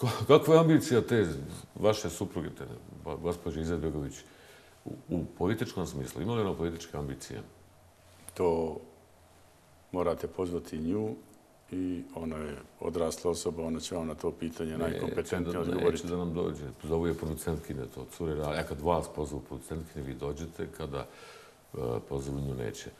k- kakva je ambicija te vaše supruge, te gospođe Izetbegović, u, političkom smislu? Ima li ona političke ambicije? To morate pozvati nju i ona je odrasla osoba, ona će vam na to pitanje najkompetentnije odgovoriti. Neće da nam dođe. Zovu je producentkinje, to cure radi. A kad vas pozovu producentkinje, vi dođete, kada uh, pozovu nju neće.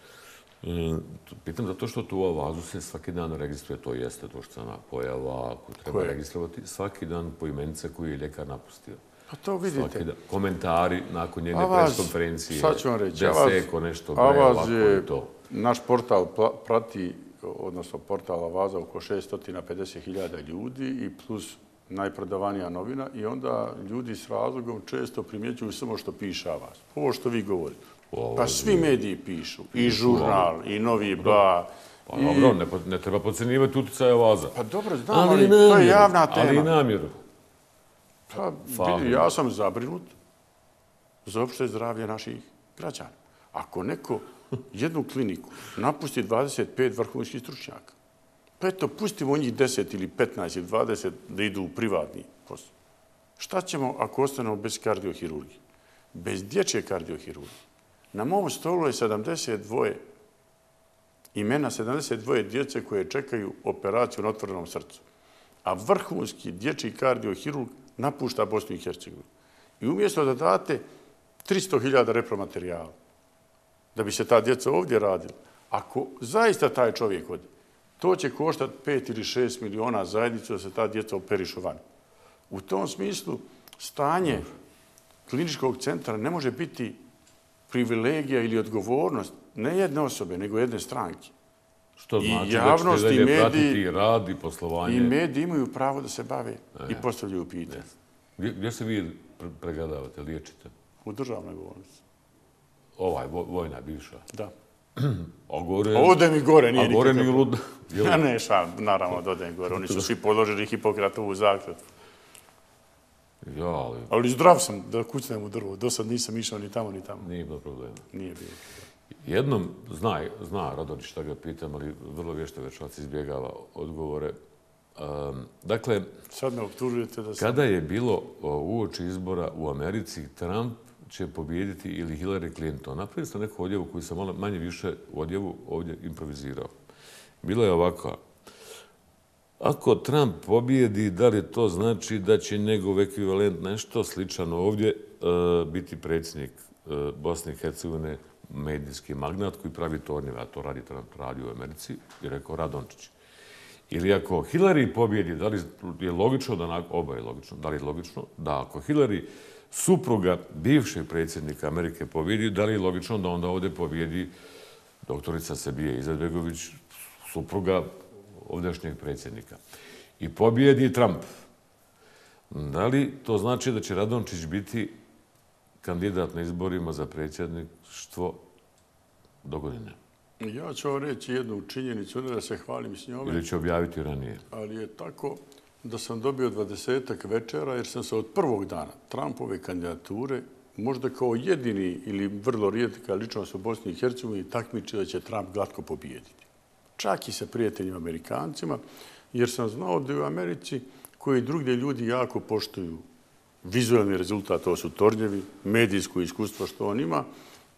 Mm, Pitam zato što tu u avazu se svaki dan registruje, to jeste društvena pojava koju treba Koje? registrovati, svaki dan po imence koju je ljekar napustio. Pa to Svaki vidite. Komentari nakon njene preskonferencije. sad ću vam reći, Da Avaz- seko nešto, bre, Avaz ovako je, to. naš portal prati, odnosno portal Avaza oko 650.000 ljudi i plus najprodavanija novina i onda ljudi s razlogom često primjećuju samo što piše Avaz. Ovo što vi govorite. Ovo Pa svi mediji pišu, i žurnal, i Novi Ba, Pa dobro, ne, treba podcenjivati utjecaj avaza. Pa dobro, znam, ali, to je javna tema. Ali i namjeru. Pa, vidi, ja sam zabrinut za opšte zdravlje naših građana. Ako neko jednu kliniku napusti 25 vrhunskih stručnjaka, pa eto, pustimo njih 10 ili 15 ili 20 da idu u privatni posao. Šta ćemo ako ostanemo bez kardiohirurgije? Bez dječje kardiohirurgije. Na mom stolu je 72 imena 72 djece koje čekaju operaciju na otvorenom srcu. A vrhunski dječji kardiohirurg napušta Bosnu i Hercegovinu. I umjesto da date 300.000 repromaterijala, da bi se ta djeca ovdje radila, ako zaista taj čovjek ode, to će koštati 5 ili 6 miliona zajednicu da se ta djeca operišu van. U tom smislu stanje kliničkog centra ne može biti privilegija ili odgovornost ne jedne osobe, nego jedne stranke. Što I znači javnost da ćete i dalje mediji- pratiti rad i poslovanje. I mediji imaju pravo da se bave i postavljaju pitanje. Gdje, gdje se vi pre- pregledavate, liječite? U državnoj bolnici. Ovaj, vo- vojna, bivša. Da. A gore... Ode mi gore, nije a gore ni lud... Ja ne, šta, naravno da odem gore. Oni su svi položili Hipokratovu zaklet. Ja, ali Ali zdrav sam da kucnem u drvo. Do sad nisam išao ni tamo, ni tamo. nije bilo problema. Nije bilo. Jednom, zna, zna Radonić šta ga pitam, ali vrlo vješto večerac izbjegava odgovore. Um, dakle, Sad me optužujete da sam... kada je bilo uoči izbora u Americi, Trump će pobijediti ili Hillary Clinton. Napravili ste neku odjevu koju sam malo manje više u odjevu ovdje improvizirao. Bilo je ovako. Ako Trump pobijedi, da li to znači da će njegov ekvivalent nešto sličan ovdje e, biti predsjednik e, Bosne i Hercegovine, medijski magnat koji pravi tornjeve, a to radi Trump radi u Americi, i rekao Radončić. Ili ako Hillary pobjedi, da li je logično da, nakon- oba je logično, da li je logično da ako Hillary supruga bivšeg predsjednika Amerike pobjedi, da li je logično da onda ovdje pobjedi doktorica Sebije Izetbegović, supruga ovdješnjeg predsjednika. I pobjedi Trump. Da li to znači da će Radončić biti kandidat na izborima za predsjedništvo do godine? Ja ću vam reći jednu činjenicu, ne da se hvalim s njome, Ili će objaviti ranije? ali je tako da sam dobio dvadesetak večera jer sam se od prvog dana Trumpove kandidature možda kao jedini ili vrlo rijetka ličnost u Bosni i Hercegovini takmičio da će Trump glatko pobijediti. Čak i sa prijateljima Amerikancima, jer sam znao da je u Americi koji drugdje ljudi jako poštuju vizualni rezultat, to su tornjevi, medijsko iskustvo što on ima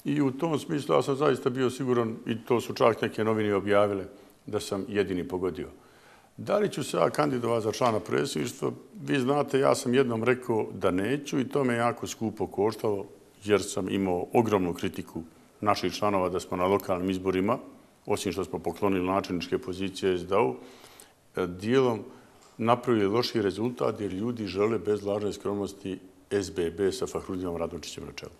i u tom smislu ja sam zaista bio siguran i to su čak neke novine objavile da sam jedini pogodio. Da li ću se ja kandidovati za člana predsjedništva? Vi znate, ja sam jednom rekao da neću i to me jako skupo koštalo jer sam imao ogromnu kritiku naših članova da smo na lokalnim izborima, osim što smo poklonili načelničke pozicije SDAU, dijelom napravili loši rezultat jer ljudi žele bez lažne skromnosti SBB sa Fahrudinom Radončićem na čelu.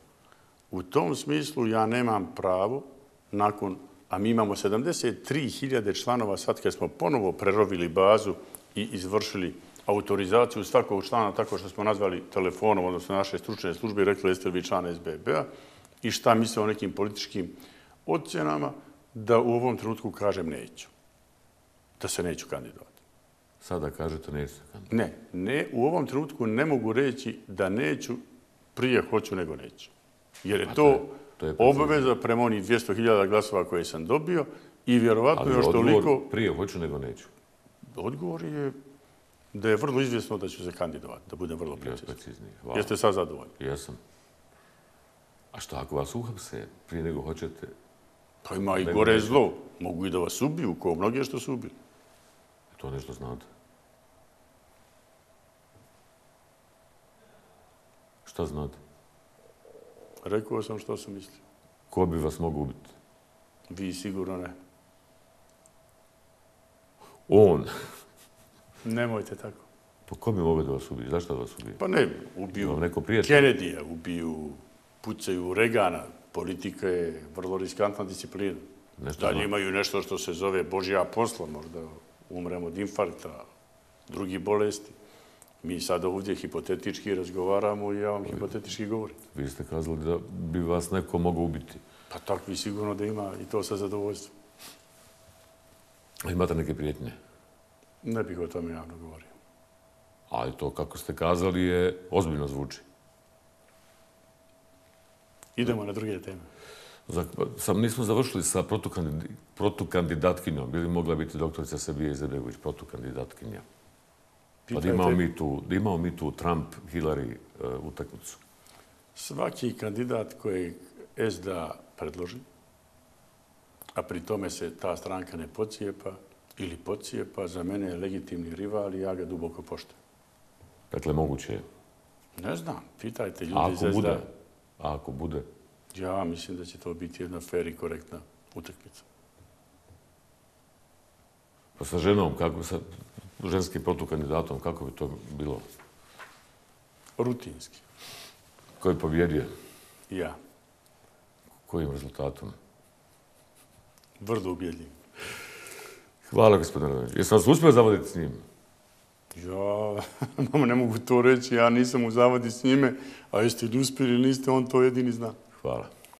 U tom smislu ja nemam pravo, nakon, a mi imamo 73.000 članova sad kad smo ponovo prerovili bazu i izvršili autorizaciju svakog člana tako što smo nazvali telefonom, odnosno naše stručne službe i rekli jeste li vi član SBB-a i šta misle o nekim političkim ocjenama, da u ovom trenutku kažem neću. Da se neću kandidovati. Sada kažete nećete. Ne, ne, u ovom trenutku ne mogu reći da neću, prije hoću nego neću. Jer je Pa to, to je- to obaveza prema onih 200.000 glasova koje sam dobio i vjerovatno Ali još odgovor toliko... prije hoću nego neću. Odgovor je da je vrlo izvjesno da ću se kandidovati, da budem vrlo. Hvala. Jeste sad zadovoljni? Jesam. A što ako vas uhapse prije nego hoćete? Pa ima i gore zlo. Mogu i da vas ubiju, ko mnoge što su ubili. To nešto znate. Šta znate? Rekao sam što sam mislio. Ko bi vas mogao ubiti? Vi sigurno ne. On. Nemojte tako. Pa ko bi mogao da vas ubije? Zašto da vas ubije? Pa ne, ubiju Imam neko. Kennedy-a, ubiju, pucaju Regana. Politika je vrlo riskantna disciplina. Nešto Dalje znam. imaju nešto što se zove Božja posla, možda umremo od infarkta, drugih bolesti. Mi sada ovdje hipotetički razgovaramo i ja vam hipotetički govorim. Vi ste kazali da bi vas neko mogao ubiti. Pa takvi sigurno da ima i to sa zadovoljstvom. Imate neke prijetnje? Ne bih o tome javno govorio. Ali to, kako ste kazali, je ozbiljno zvuči. Idemo na druge teme. Za, sam nismo završili sa protukandid, protukandidatkinjom. Bili mogla biti doktorica Sabije Izetbegović, protukandidatkinja. Pa da imamo mi tu, da imamo mi tu Trump, Hillary uh, utakmicu. Svaki kandidat kojeg SDA predloži, a pri tome se ta stranka ne pocijepa ili pocijepa, za mene je legitimni rival i ja ga duboko poštujem. Dakle, moguće je. Ne znam, pitajte ljudi A iz ako bude, SDA. a ako bude, Ja mislim da će to biti jedna fair i korektna utakmica. pa sa ženom, kako sa ženskim protukandidatom, kako bi to bilo? Rutinski. Ko je pobjedio? Ja. Kojim rezultatom? Vrlo ubjedljiv. Hvala, gospodine Radonjić. Jesam vas uspio zavoditi s njim? Ja vama ne mogu to reći, ja nisam u zavadi s njime, a jeste li uspjeli ili niste, on to jedini zna. Hvala.